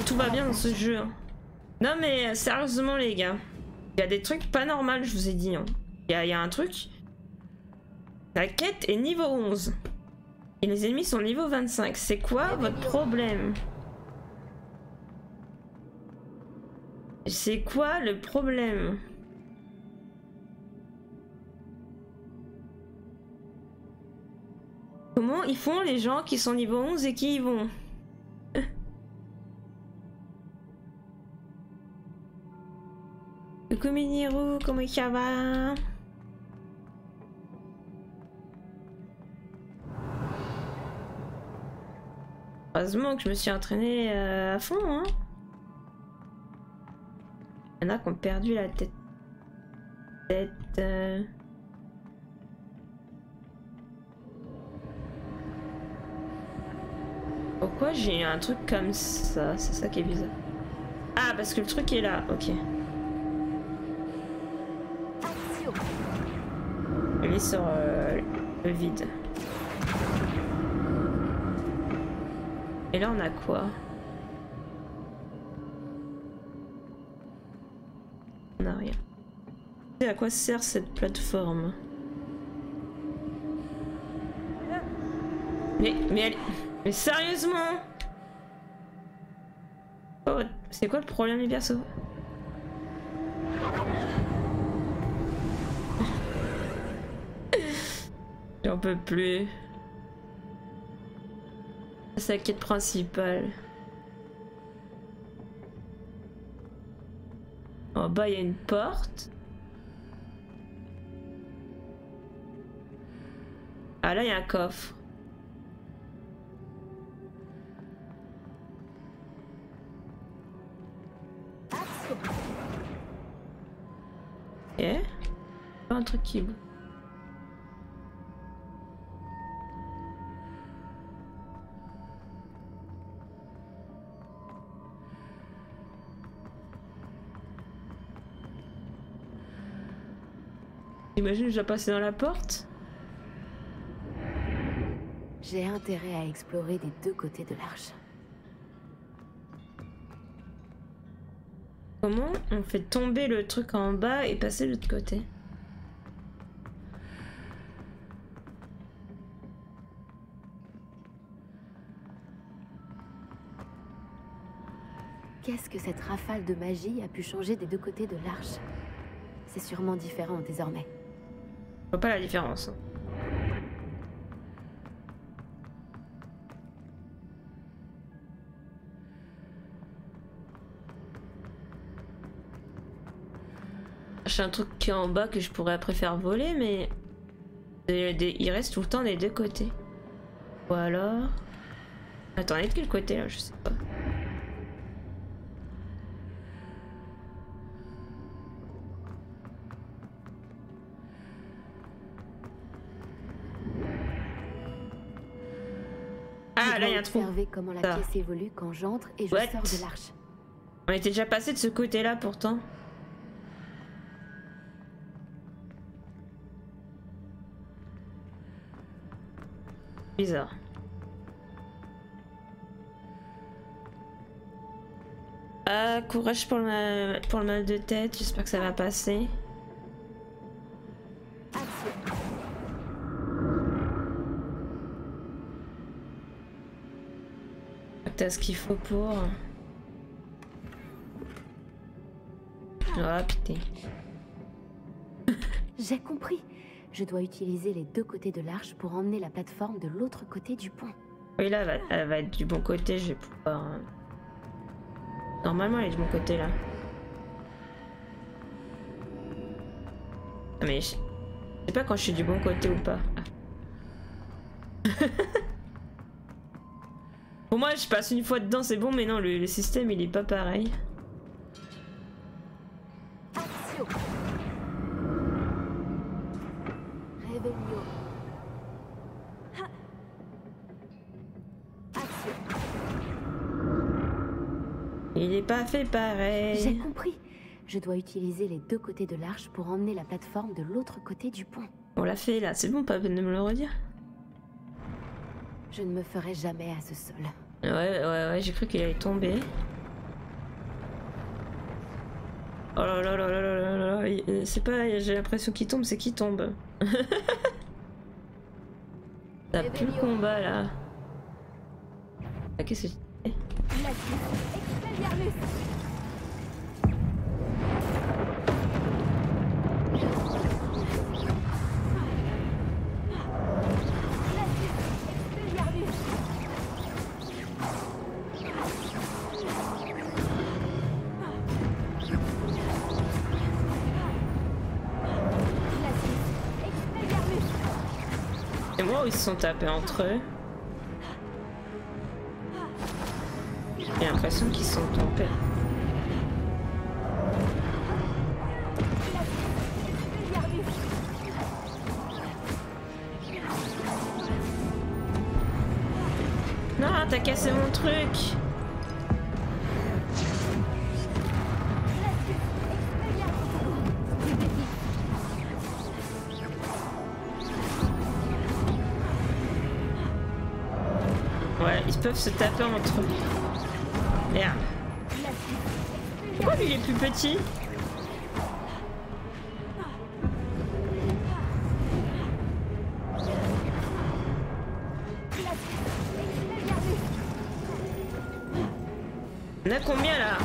Tout va bien dans ce jeu. hein. Non mais euh, sérieusement les gars. Il y a des trucs pas normaux, je vous ai dit. il y a un truc. La quête est niveau 11. Et les ennemis sont niveau 25. C'est quoi votre problème? C'est quoi le problème? Ils font les gens qui sont niveau 11 et qui y vont Coucou Miniru, comment ça va? Heureusement que je me suis entraîné à fond, hein. Il y en a qui ont perdu la tête. Tête. euh. Pourquoi j'ai un truc comme ça? C'est ça qui est bizarre. Ah, parce que le truc est là, ok. Il est sur euh, le vide. Et là, on a quoi? On a rien. Et à quoi sert cette plateforme? Mais, mais elle... Mais sérieusement oh, C'est quoi le problème les persos J'en peux plus. Sa quête principale. En bas, il y a une porte. Ah là, il y a un coffre. Un truc qui bouge. J'imagine dans la porte. J'ai intérêt à explorer des deux côtés de l'arche. Comment on fait tomber le truc en bas et passer de l'autre côté? Qu'est-ce que cette rafale de magie a pu changer des deux côtés de l'arche C'est sûrement différent désormais. Je vois pas la différence. J'ai un truc qui est en bas que je pourrais après faire voler, mais il reste tout le temps des deux côtés. Ou alors... Est de quel côté là? Je sais pas. Trou. observer comment la Ça. pièce évolue quand j'entre et je What? sors de l'arche. On était déjà passé de ce côté-là pourtant. Bizarre. Ah, courage pour le mal, pour le mal de tête, j'espère que ça va passer. T'as ce qu'il faut pour. Ah putain. J'ai compris. Je dois utiliser les deux côtés de l'arche pour emmener la plateforme de l'autre côté du pont. Oui là elle va, elle va être du bon côté, je vais pouvoir... euh, Normalement elle est du bon côté là. Ah, Mais je je sais pas quand je suis du bon côté ou pas. Ah. Pour moi je passe une fois dedans c'est bon mais non le, le système il est pas pareil. Action Il est pas fait J'ai pareil. compris. Je dois utiliser les deux côtés de l'arche pour emmener la plateforme de l'autre côté du pont. On l'a fait là, c'est bon pas peine de me le redire? Je ne me ferai jamais à ce sol. Ouais, ouais, ouais, j'ai cru qu'il allait tomber. Oh là là là là là là là, c'est pas j'ai l'impression qu'il tombe, c'est qu'il tombe. T'as plus le combat là. Ah, qu'est-ce que c'est sont tapés entre eux. J'ai l'impression qu'ils sont tombés. Non, t'as cassé mon truc. Peuvent se taper entre eux. Merde. Pourquoi lui il est plus petit? On a combien là?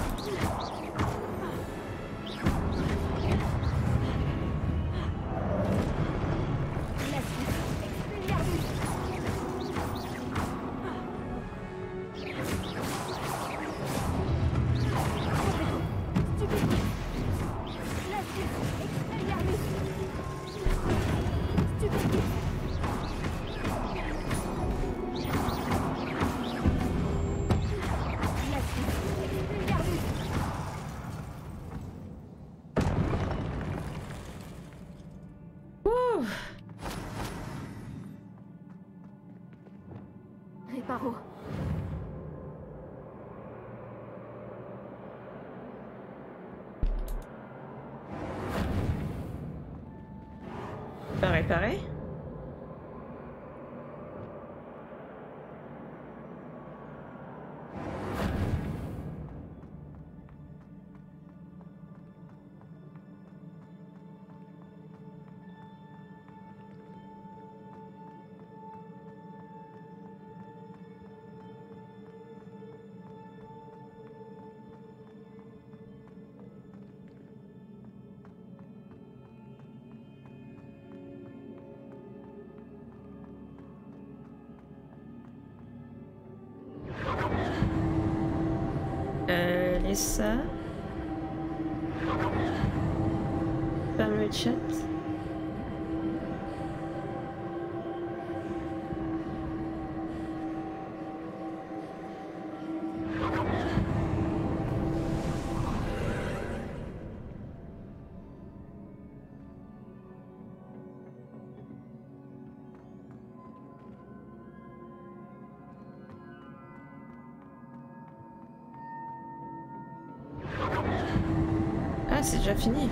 Déjà fini.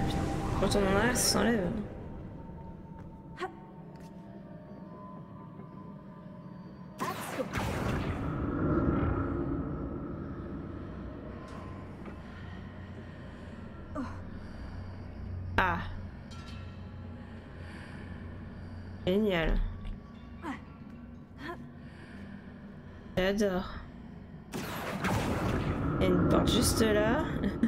Quand on en a, ça s'enlève. Ah. Génial. J'adore. Il y une porte juste là.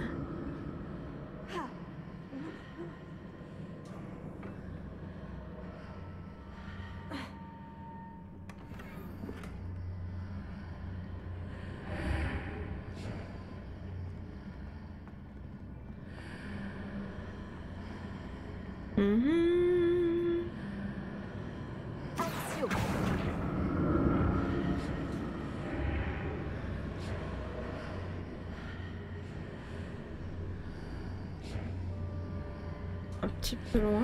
Mhm. Action. Un petit peu loin.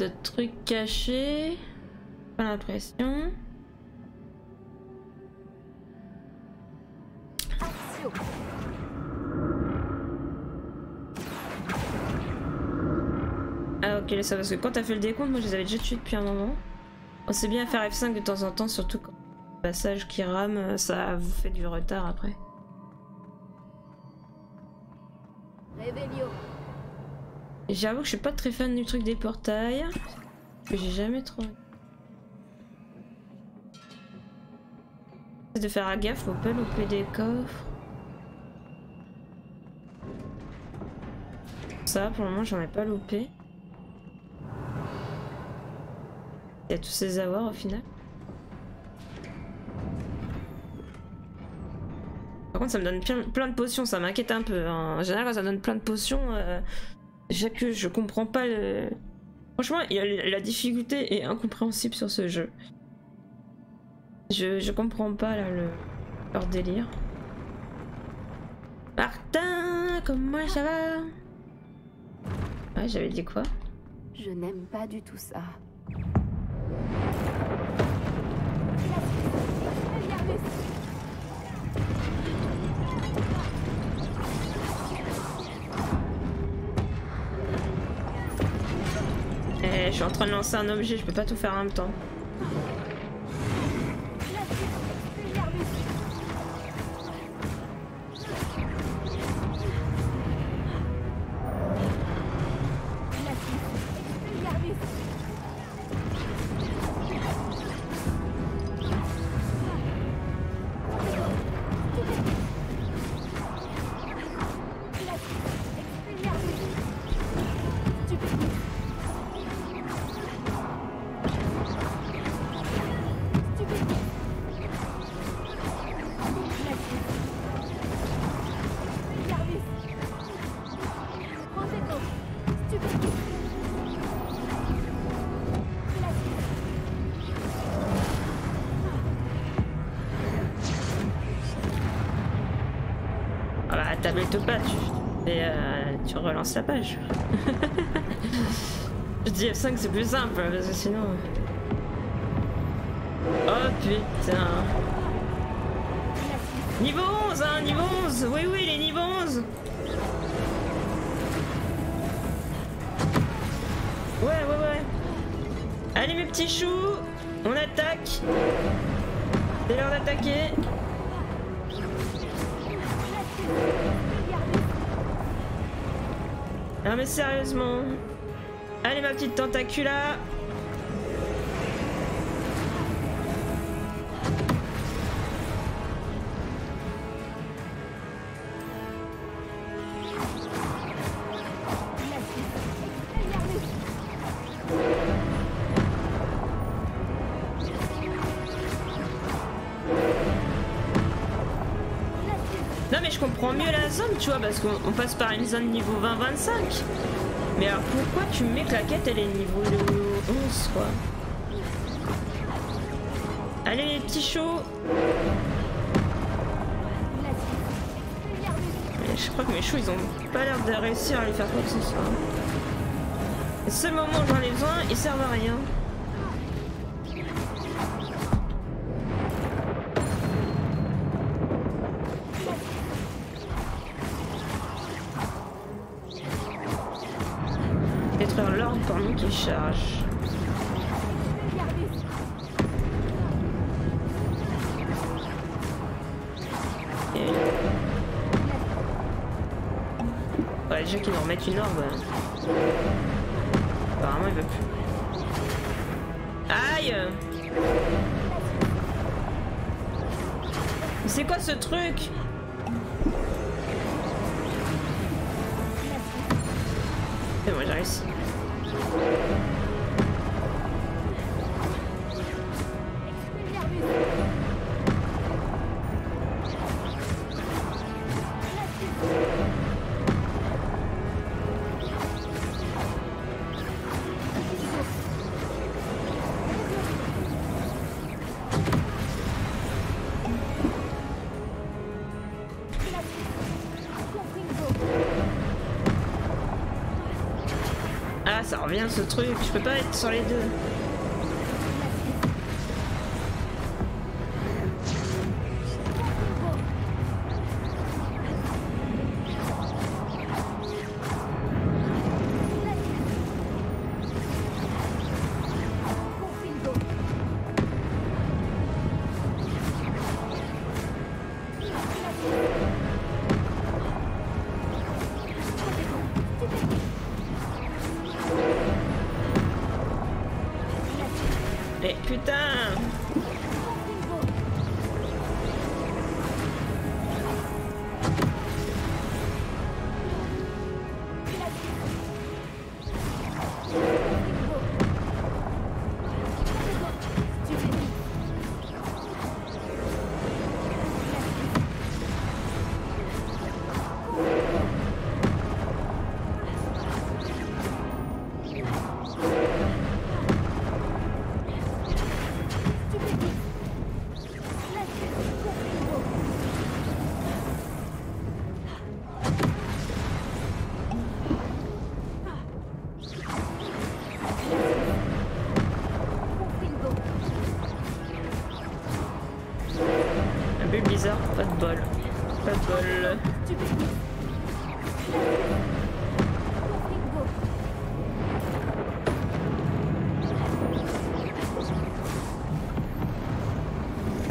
De trucs cachés. Pas l'impression. Ah ok, ça parce que quand t'as fait le décompte, moi je les avais déjà tués depuis un moment. On sait bien faire F5 de temps en temps, surtout quand le passage qui rame, ça vous fait du retard après. J'avoue que je suis pas très fan du truc des portails. J'ai jamais trop. de faire gaffe, faut pas louper des coffres. Ça, pour le moment, j'en ai pas loupé. Il y a tous ces avoirs au final. Par contre, ça me donne plein, plein de potions, ça m'inquiète un peu. hein. En général, quand ça donne plein de potions, euh, que je comprends pas le. Franchement, la difficulté est incompréhensible sur ce jeu. Je, je comprends pas là, le, leur délire. Martin, comment ça va? Ouais, j'avais dit quoi? Je n'aime pas du tout ça. Suis en train de lancer un objet, je peux pas tout faire en même temps. Tablette ou pas, tu, et, euh, tu relances la page. Je dis F5, c'est plus simple, parce que sinon... Oh putain. Niveau 11, hein, niveau 11 Oui, oui, les niveau 11 Ouais, ouais, ouais. Allez, mes petits choux, on attaque. C'est l'heure d'attaquer. Mais sérieusement. Allez ma petite tentacula. Tu vois, parce qu'on passe par une zone niveau 20-25. Mais alors pourquoi tu mets que la quête elle est niveau 11 quoi Allez les petits chauds je crois que mes choux ils ont pas l'air de réussir à lui faire quoi que ce soit. Le seul moment où j'en ai besoin, ils servent à rien. Ce truc. Je peux pas être sur les deux.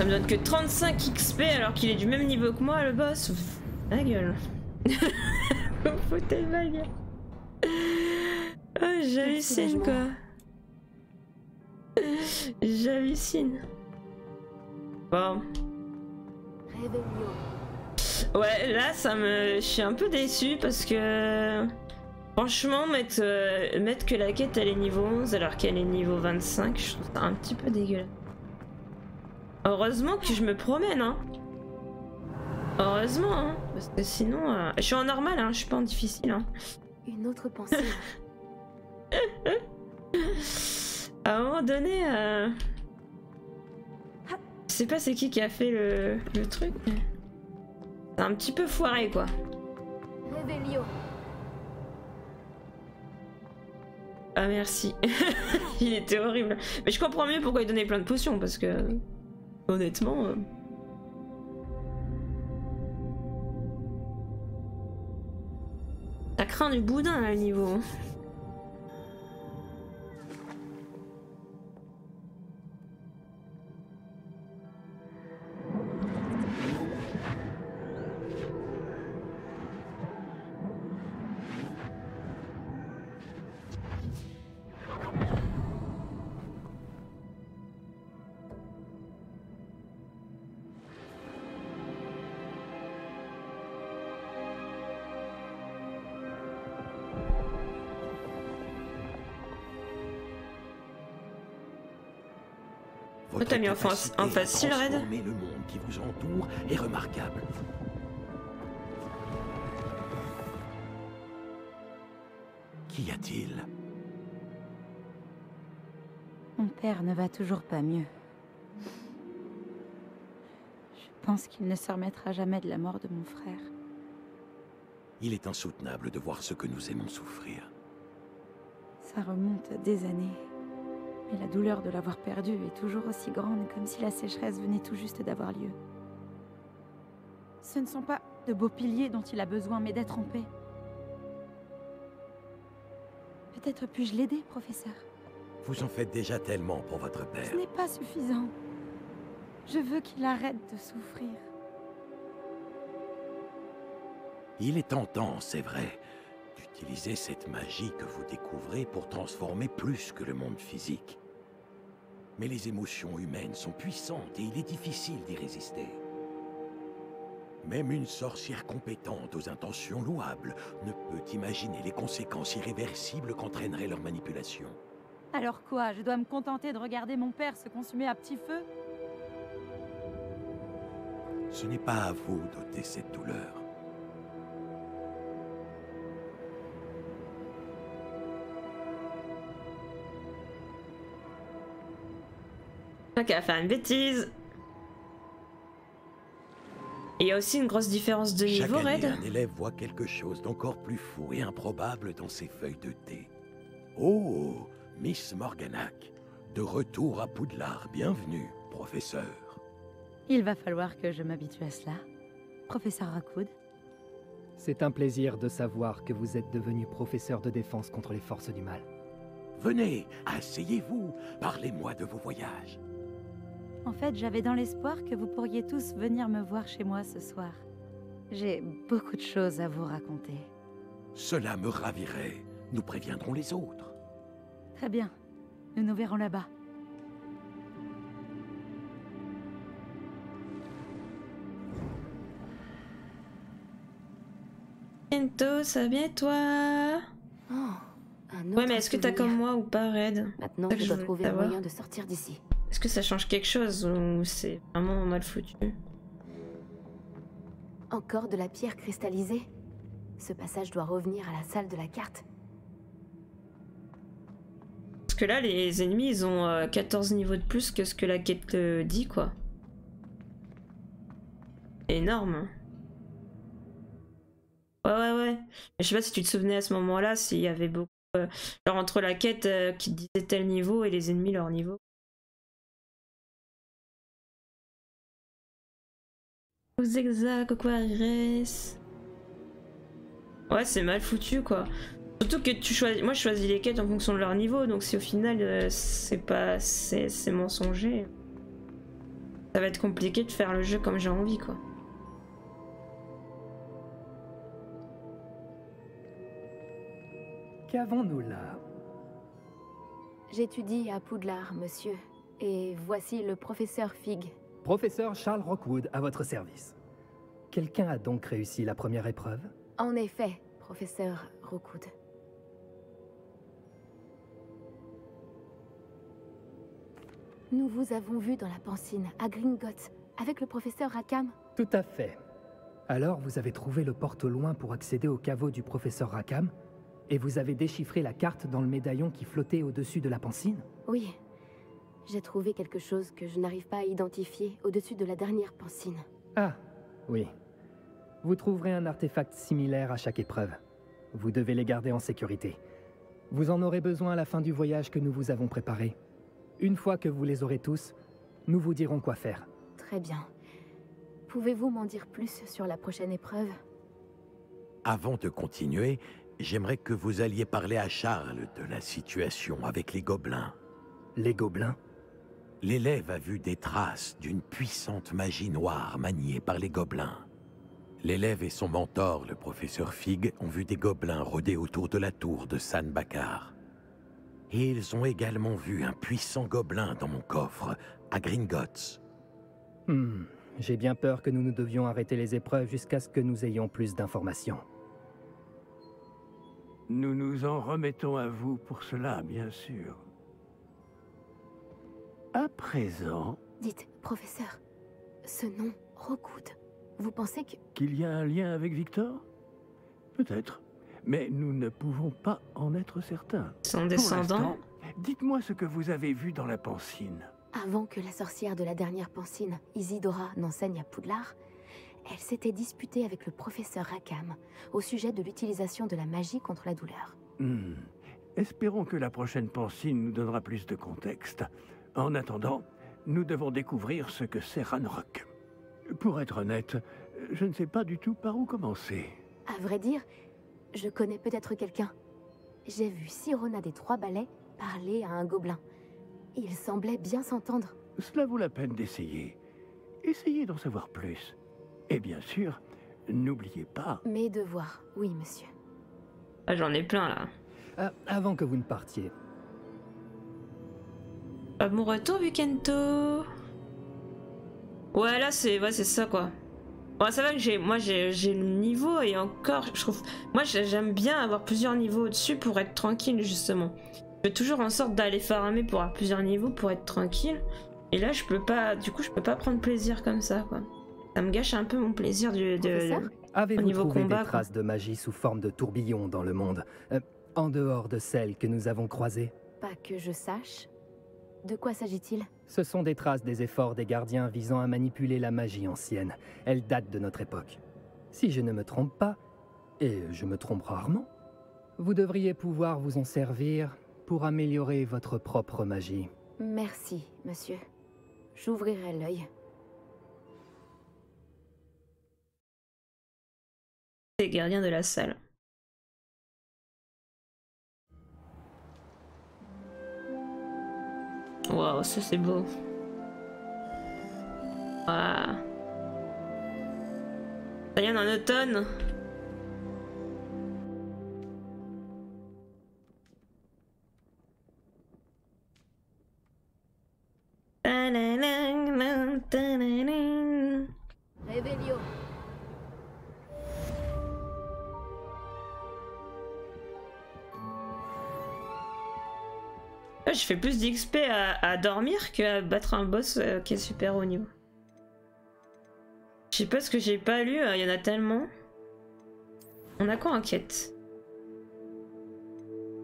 Me donne que 35 XP alors qu'il est du même niveau que moi, le boss. La gueule. Foutez ma gueule. Oh, j'hallucine quoi. J'hallucine. Bon. Ouais, là, ça me. Je suis un peu déçu parce que. Franchement, mettre, euh, mettre que la quête elle est niveau 11 alors qu'elle est niveau 25, je trouve ça un petit peu dégueulasse. Heureusement que je me promène, hein. Heureusement, hein. Parce que sinon. euh, Je suis en normal, hein. Je suis pas en difficile, hein. Une autre pensée. À un moment donné. euh, Je sais pas c'est qui qui a fait le, le truc. mais C'est un petit peu foiré quoi. Réveillon. Ah merci. il était horrible. Mais je comprends mieux pourquoi il donnait plein de potions parce que honnêtement. euh, Ça craint du boudin le niveau. Votre t'as mis en fa- capacité en à facile, Red le monde qui vous entoure est remarquable. Qu'y a-t-il? Mon père ne va toujours pas mieux. Je pense qu'il ne se remettra jamais de la mort de mon frère. Il est insoutenable de voir ce que nous aimons souffrir. Ça remonte à des années. Mais la douleur de l'avoir perdu est toujours aussi grande, comme si la sécheresse venait tout juste d'avoir lieu. Ce ne sont pas de beaux piliers dont il a besoin, mais d'être en paix. Peut-être puis-je l'aider, professeur? Vous en faites déjà tellement pour votre père. Ce n'est pas suffisant. Je veux qu'il arrête de souffrir. Il est tentant, c'est vrai, d'utiliser cette magie que vous découvrez pour transformer plus que le monde physique. Mais les émotions humaines sont puissantes et il est difficile d'y résister. Même une sorcière compétente aux intentions louables ne peut imaginer les conséquences irréversibles qu'entraînerait leur manipulation. Alors quoi Je dois me contenter de regarder mon père se consumer à petit feu? Ce n'est pas à vous d'ôter cette douleur. Ok, à faire une bêtise. Il y a aussi une grosse différence de Chaque niveau, année, Red. un élève voit quelque chose d'encore plus fou et improbable dans ses feuilles de thé. Oh, Miss Morganac, de retour à Poudlard, bienvenue, professeur. Il va falloir que je m'habitue à cela. Professeur Rockwood, C'est un plaisir de savoir que vous êtes devenu professeur de défense contre les forces du mal. Venez, asseyez-vous, parlez-moi de vos voyages. En fait, j'avais dans l'espoir que vous pourriez tous venir me voir chez moi ce soir. J'ai beaucoup de choses à vous raconter. Cela me ravirait. Nous préviendrons les autres. Très bien. Nous nous verrons là-bas. Bientôt, ça va bien et toi? Oh, un Ouais, mais est-ce que t'as comme moi ou pas, Red? Maintenant, je dois trouver un moyen de sortir d'ici. Est-ce que ça change quelque chose ou c'est vraiment mal foutu Encore de la pierre cristallisée? Ce passage doit revenir à la salle de la carte. Parce que là, les ennemis, ils ont euh, 14 niveaux de plus que ce que la quête euh, dit, quoi. Énorme. hein. Ouais, ouais, ouais. Mais je sais pas si tu te souvenais à ce moment-là, s'il y avait beaucoup... euh, genre entre la quête euh, qui disait tel niveau et les ennemis leur niveau. Zigzag, quoi, Ouais, c'est mal foutu, quoi. Surtout que tu choisis. Moi, je choisis les quêtes en fonction de leur niveau, donc si au final euh, c'est pas. C'est c'est mensonger. Ça va être compliqué de faire le jeu comme j'ai envie, quoi. Qu'avons-nous là? J'étudie à Poudlard, monsieur. Et voici le professeur Fig. Professeur Charles Rockwood, à votre service. Quelqu'un a donc réussi la première épreuve? En effet, professeur Rookwood. Nous vous avons vu dans la Pancine, à Gringotts, avec le professeur Rackham. Tout à fait. Alors, vous avez trouvé le porte au loin pour accéder au caveau du professeur Rackham Et vous avez déchiffré la carte dans le médaillon qui flottait au-dessus de la pancine Oui, j'ai trouvé quelque chose que je n'arrive pas à identifier au-dessus de la dernière Pancine. Ah, oui. Vous trouverez un artefact similaire à chaque épreuve. Vous devez les garder en sécurité. Vous en aurez besoin à la fin du voyage que nous vous avons préparé. Une fois que vous les aurez tous, nous vous dirons quoi faire. Très bien. Pouvez-vous m'en dire plus sur la prochaine épreuve? Avant de continuer, j'aimerais que vous alliez parler à Charles de la situation avec les gobelins. Les gobelins? L'élève a vu des traces d'une puissante magie noire maniée par les gobelins. L'élève et son mentor, le professeur Fig, ont vu des gobelins rôder autour de la tour de San Bakar. Et ils ont également vu un puissant gobelin dans mon coffre, à Gringotts. Hmm, J'ai bien peur que nous nous devions arrêter les épreuves jusqu'à ce que nous ayons plus d'informations. Nous nous en remettons à vous pour cela, bien sûr. À présent, Dites, professeur, ce nom, Rockwood, vous pensez que... qu'il y a un lien avec Victor? Peut-être. Mais nous ne pouvons pas en être certains. Son descendant Dites-moi ce que vous avez vu dans la pancine. Avant que la sorcière de la dernière pancine, Isidora, n'enseigne à Poudlard, elle s'était disputée avec le professeur Rackham au sujet de l'utilisation de la magie contre la douleur. Hmm. Espérons que la prochaine pancine nous donnera plus de contexte. En attendant, nous devons découvrir ce que c'est Ranrock. Pour être honnête, je ne sais pas du tout par où commencer. À vrai dire, je connais peut-être quelqu'un. J'ai vu Sirona des Trois Balais parler à un gobelin. Il semblait bien s'entendre. Cela vaut la peine d'essayer. Essayez d'en savoir plus. Et bien sûr, n'oubliez pas, Mes devoirs, oui, monsieur. Ah, J'en ai plein là. Ah, avant que vous ne partiez, Ah, mon retour, Vikento. Ouais, là, c'est ouais, c'est ça, quoi. Bon, ça va que j'ai, moi, j'ai j'ai le niveau et encore, je trouve, moi, j'ai- j'aime bien avoir plusieurs niveaux au-dessus pour être tranquille, justement. Je fais toujours en sorte d'aller farmer pour avoir plusieurs niveaux pour être tranquille. Et là, je peux pas, du coup, je peux pas prendre plaisir comme ça, quoi. Ça me gâche un peu mon plaisir du, de. Avez-vous niveau trouvé combat, des quoi. traces de magie sous forme de tourbillons dans le monde? Euh, En dehors de celles que nous avons croisées? Pas que je sache. De quoi s'agit-il? Ce sont des traces des efforts des gardiens visant à manipuler la magie ancienne. Elles datent de notre époque. Si je ne me trompe pas, et je me trompe rarement, vous devriez pouvoir vous en servir pour améliorer votre propre magie. Merci, monsieur. J'ouvrirai l'œil. Les gardiens de la salle. Waouh, ça c'est beau. Waouh. Ça y en automne. Fais plus d'XP à, à dormir qu'à battre un boss euh, qui est super haut niveau. Je sais pas ce que j'ai pas lu, euh, il y en a tellement. On a quoi en quête?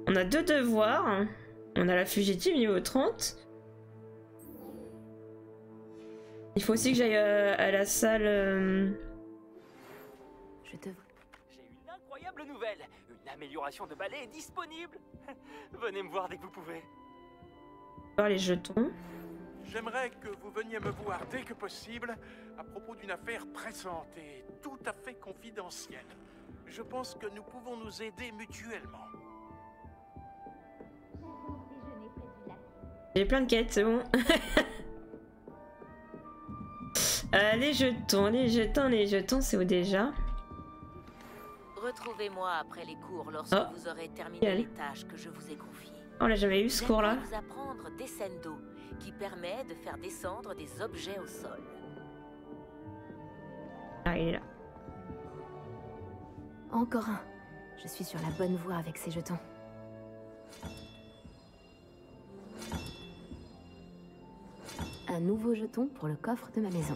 On a deux devoirs. hein. On a la fugitive niveau 30. Il faut aussi que j'aille euh, à la salle. euh, Je devrais... J'ai une incroyable nouvelle. Une amélioration de balai est disponible. Venez me voir dès que vous pouvez. Voir les jetons. J'aimerais que vous veniez me voir dès que possible à propos d'une affaire pressante et tout à fait confidentielle. Je pense que nous pouvons nous aider mutuellement. J'ai plein de quêtes, c'est bon. Euh, les jetons, les jetons, les jetons, c'est où déjà? Retrouvez-moi après les cours lorsque Oh. vous aurez terminé les tâches que je vous ai confiées. On l'a jamais eu ce cours-là. J'aimerais vous apprendre Descendo, qui permet de faire descendre des objets au sol. Ah, il est là. Encore un. Je suis sur la bonne voie avec ces jetons. Un nouveau jeton pour le coffre de ma maison.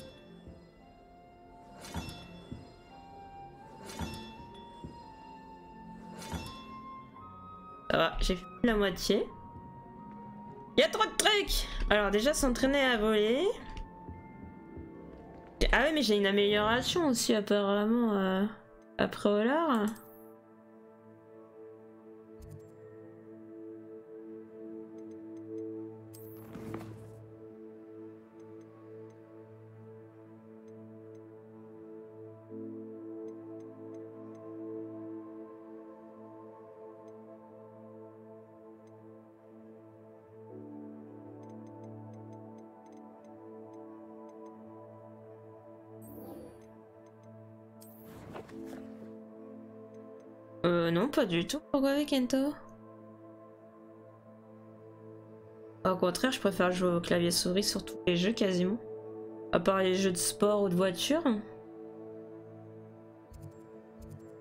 J'ai fait la moitié. Il y a trop de trucs Alors déjà s'entraîner à voler. Ah ouais, mais j'ai une amélioration aussi apparemment euh, après Olar. Pas du tout. Pourquoi avec Kento? Au contraire, je préfère jouer au clavier souris sur tous les jeux quasiment. À part les jeux de sport ou de voiture.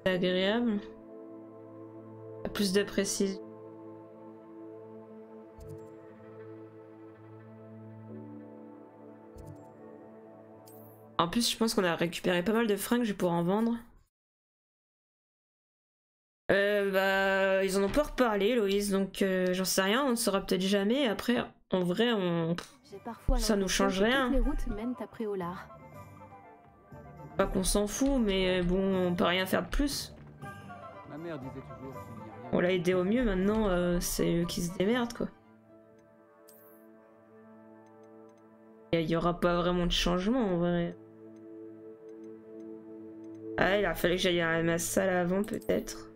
C'est agréable. Plus de précision. En plus, je pense qu'on a récupéré pas mal de fringues, je vais pouvoir en vendre. Ils en ont pas reparlé, Loïs, donc euh, j'en sais rien, on ne saura peut-être jamais. Après, en vrai, on... Ça nous change rien. les routes mènent. Pas qu'on s'en fout, mais bon, on peut rien faire de plus. Ma mère disait toujours qu'il n'y a rien. On l'a aidé au mieux, maintenant, euh, c'est eux qui se démerdent, quoi. Il y aura pas vraiment de changement, en vrai. Ah, il a fallu que j'aille à ma salle avant, peut-être.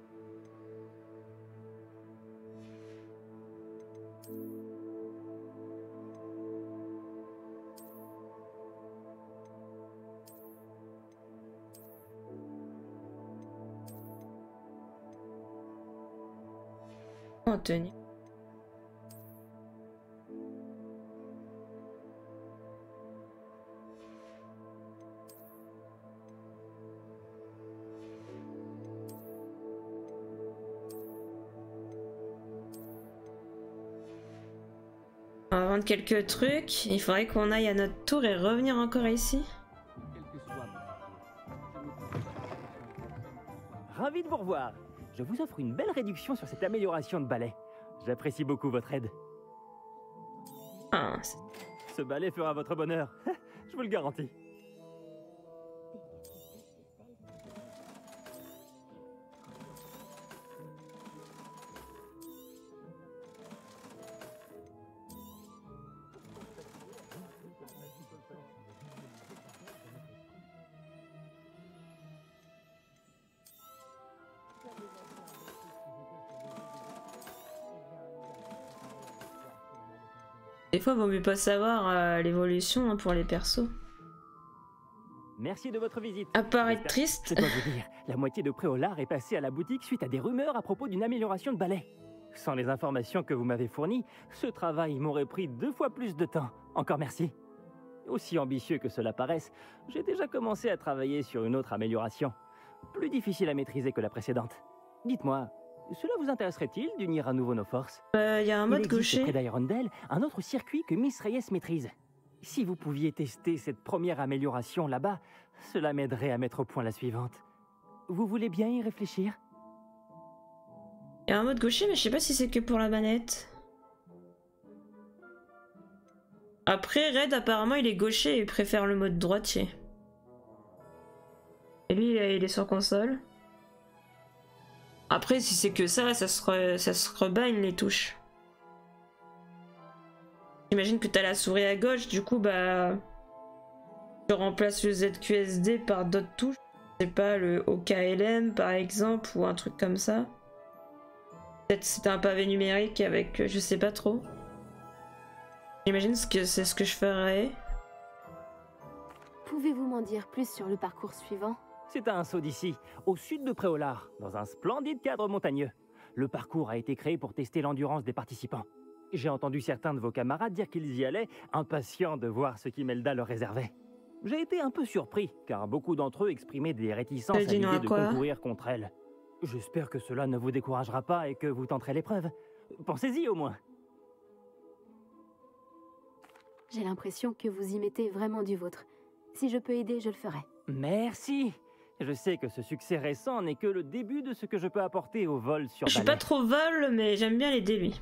On va vendre quelques trucs. Il faudrait qu'on aille à notre tour et revenir encore ici. Ravi de vous revoir. Je vous offre une belle réduction sur cette amélioration de balai. J'apprécie beaucoup votre aide. Ah, Ce balai fera votre bonheur. Je vous le garantis. Des fois, vaut mieux pas savoir euh, l'évolution hein, pour les persos. Merci de votre visite. Apparaître triste. Je dois vous dire, la moitié de Préolard est passée à la boutique suite à des rumeurs à propos d'une amélioration de balai. Sans les informations que vous m'avez fournies, ce travail m'aurait pris deux fois plus de temps. Encore merci. Aussi ambitieux que cela paraisse, j'ai déjà commencé à travailler sur une autre amélioration, plus difficile à maîtriser que la précédente. Dites-moi, cela vous intéresserait-il d'unir à nouveau nos forces? Euh, Il y a un mode gaucher. près d'Irondale un autre circuit que Miss Reyes maîtrise. Si vous pouviez tester cette première amélioration là-bas, cela m'aiderait à mettre au point la suivante. Vous voulez bien y réfléchir? Il y a un mode gaucher, mais je sais pas si c'est que pour la manette. Après, Red, apparemment, il est gaucher et préfère le mode droitier. Et lui, il est sur console. Après, si c'est que ça, ça se, re- ça les touches. J'imagine que t'as la souris à gauche, du coup, bah. Tu remplaces le ZQSD par d'autres touches. Je sais pas, le OKLM par exemple, ou un truc comme ça. Peut-être c'était un pavé numérique avec. euh, je sais pas trop. J'imagine que c'est ce que je ferais. Pouvez-vous m'en dire plus sur le parcours suivant? C'est à un saut d'ici, au sud de Préolard, dans un splendide cadre montagneux. Le parcours a été créé pour tester l'endurance des participants. J'ai entendu certains de vos camarades dire qu'ils y allaient, impatients de voir ce qu'Imelda leur réservait. J'ai été un peu surpris, car beaucoup d'entre eux exprimaient des réticences Elle à l'idée de concourir contre elle. J'espère que cela ne vous découragera pas et que vous tenterez l'épreuve. Pensez-y au moins. J'ai l'impression que vous y mettez vraiment du vôtre. Si je peux aider, je le ferai. Merci. Je sais que ce succès récent n'est que le début de ce que je peux apporter au vol sur Je suis pas trop vol, mais j'aime bien les lui.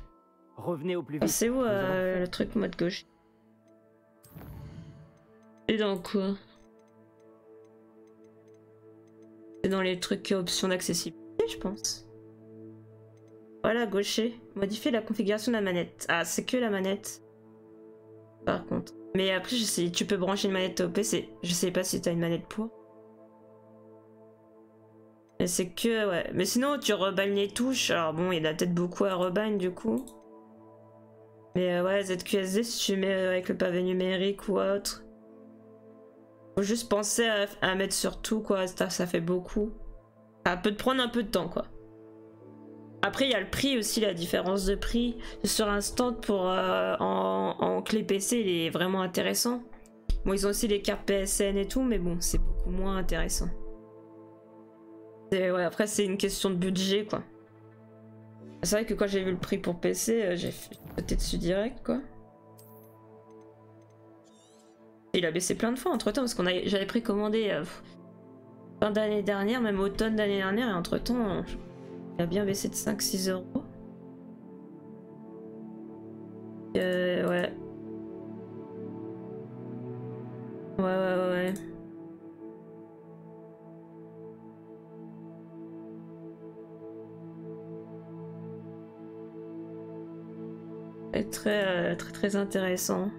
Revenez au plus vite. C'est où euh, le truc mode gauche Et dans quoi C'est dans les trucs options d'accessibilité, je pense. Voilà, gaucher. Modifier la configuration de la manette. Ah, c'est que la manette. Par contre. Mais après, je sais, tu peux brancher une manette au PC. Je sais pas si t'as une manette pour. Mais c'est que, ouais. Mais sinon, tu rebagnes les touches. Alors bon, il y en a peut-être beaucoup à rebagne du coup. Mais euh, ouais, ZQSD, si tu mets avec le pavé numérique ou autre. Faut juste penser à, mettre sur tout, quoi. Ça, ça fait beaucoup. Ça peut te prendre un peu de temps, quoi. Après, il y a le prix aussi, la différence de prix. Sur un stand pour, euh, en, clé PC, il est vraiment intéressant. Bon, ils ont aussi les cartes PSN et tout, mais bon, c'est beaucoup moins intéressant. Ouais, après, c'est une question de budget, quoi. C'est vrai que quand j'ai vu le prix pour PC, euh, j'ai peut-être dessus direct, quoi. Il a baissé plein de fois entre temps, parce qu'on j'avais précommandé euh, fin d'année dernière, même automne d'année dernière, et entre temps, il a bien baissé de 5-6 euros. Très, euh, très, très intéressant.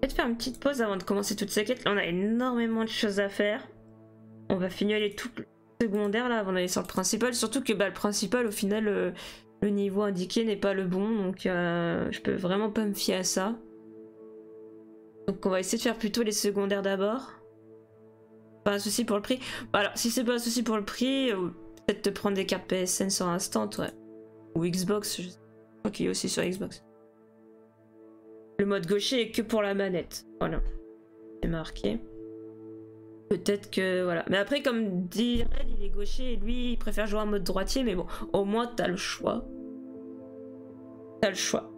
peut-être faire une petite pause avant de commencer toutes ces quêtes. Là, on a énormément de choses à faire. On va finir les tout secondaires là avant d'aller sur le principal. Surtout que bah, le principal, au final, euh, le niveau indiqué n'est pas le bon. Donc euh, je peux vraiment pas me fier à ça. Donc on va essayer de faire plutôt les secondaires d'abord. Pas un souci pour le prix. Bah, alors si c'est pas un souci pour le prix, peut-être te prendre des cartes PSN sur instant, ouais. Ou Xbox, je crois qu'il est aussi sur Xbox. Le mode gaucher est que pour la manette. Voilà. C'est marqué. Peut-être que... Voilà. Mais après, comme dit Red, il est gaucher et lui, il préfère jouer en mode droitier. Mais bon, au moins, t'as le choix. T'as le choix.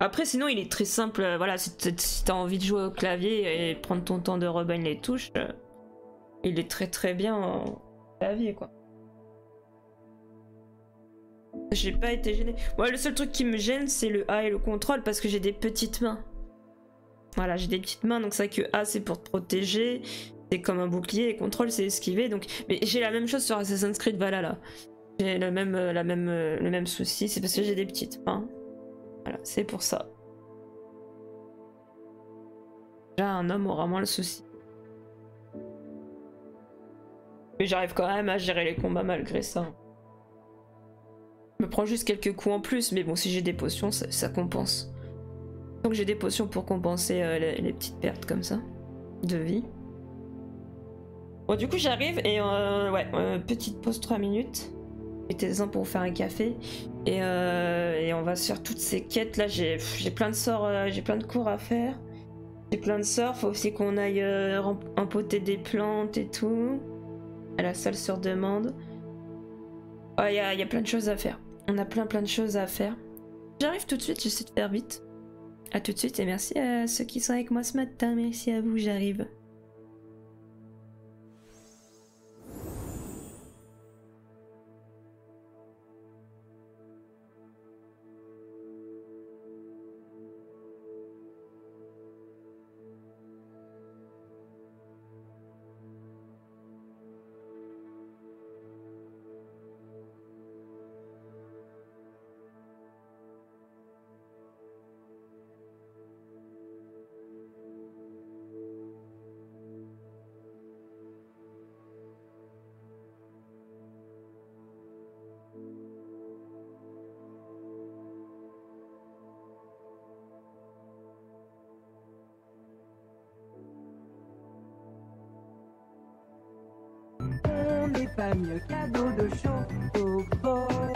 Après, sinon, il est très simple. Euh, voilà, si t'as envie de jouer au clavier et prendre ton temps de rebagne les touches, euh, il est très très bien en clavier, quoi. J'ai pas été gêné. Moi, le seul truc qui me gêne, c'est le A et le contrôle parce que j'ai des petites mains. Voilà, j'ai des petites mains, donc ça que A c'est pour te protéger, c'est comme un bouclier, et contrôle c'est esquiver. Donc, mais j'ai la même chose sur Assassin's Creed Valhalla. J'ai le même, euh, la même, euh, le même souci, c'est parce que j'ai des petites mains. Voilà, c'est pour ça. Déjà, un homme aura moins le souci. Mais j'arrive quand même à gérer les combats malgré ça. Je me prends juste quelques coups en plus, mais bon, si j'ai des potions, ça, compense. Donc j'ai des potions pour compenser euh, les, petites pertes comme ça, de vie. Bon, du coup, j'arrive et euh, ouais, euh, petite pause 3 minutes. Mettez-en pour vous faire un café. Et, et, on va sur toutes ces quêtes. Là, j'ai plein de sorts, j'ai plein de cours à faire. J'ai plein de sorts. Faut aussi qu'on aille empoter des plantes et tout. À la salle sur demande. Il y, a, y a plein de choses à faire. On a plein plein de choses à faire. J'arrive tout de suite, j'essaie de faire vite. A tout de suite et merci à ceux qui sont avec moi ce matin. Merci à vous, j'arrive. Mieux cadeau de chocobo. Cadeau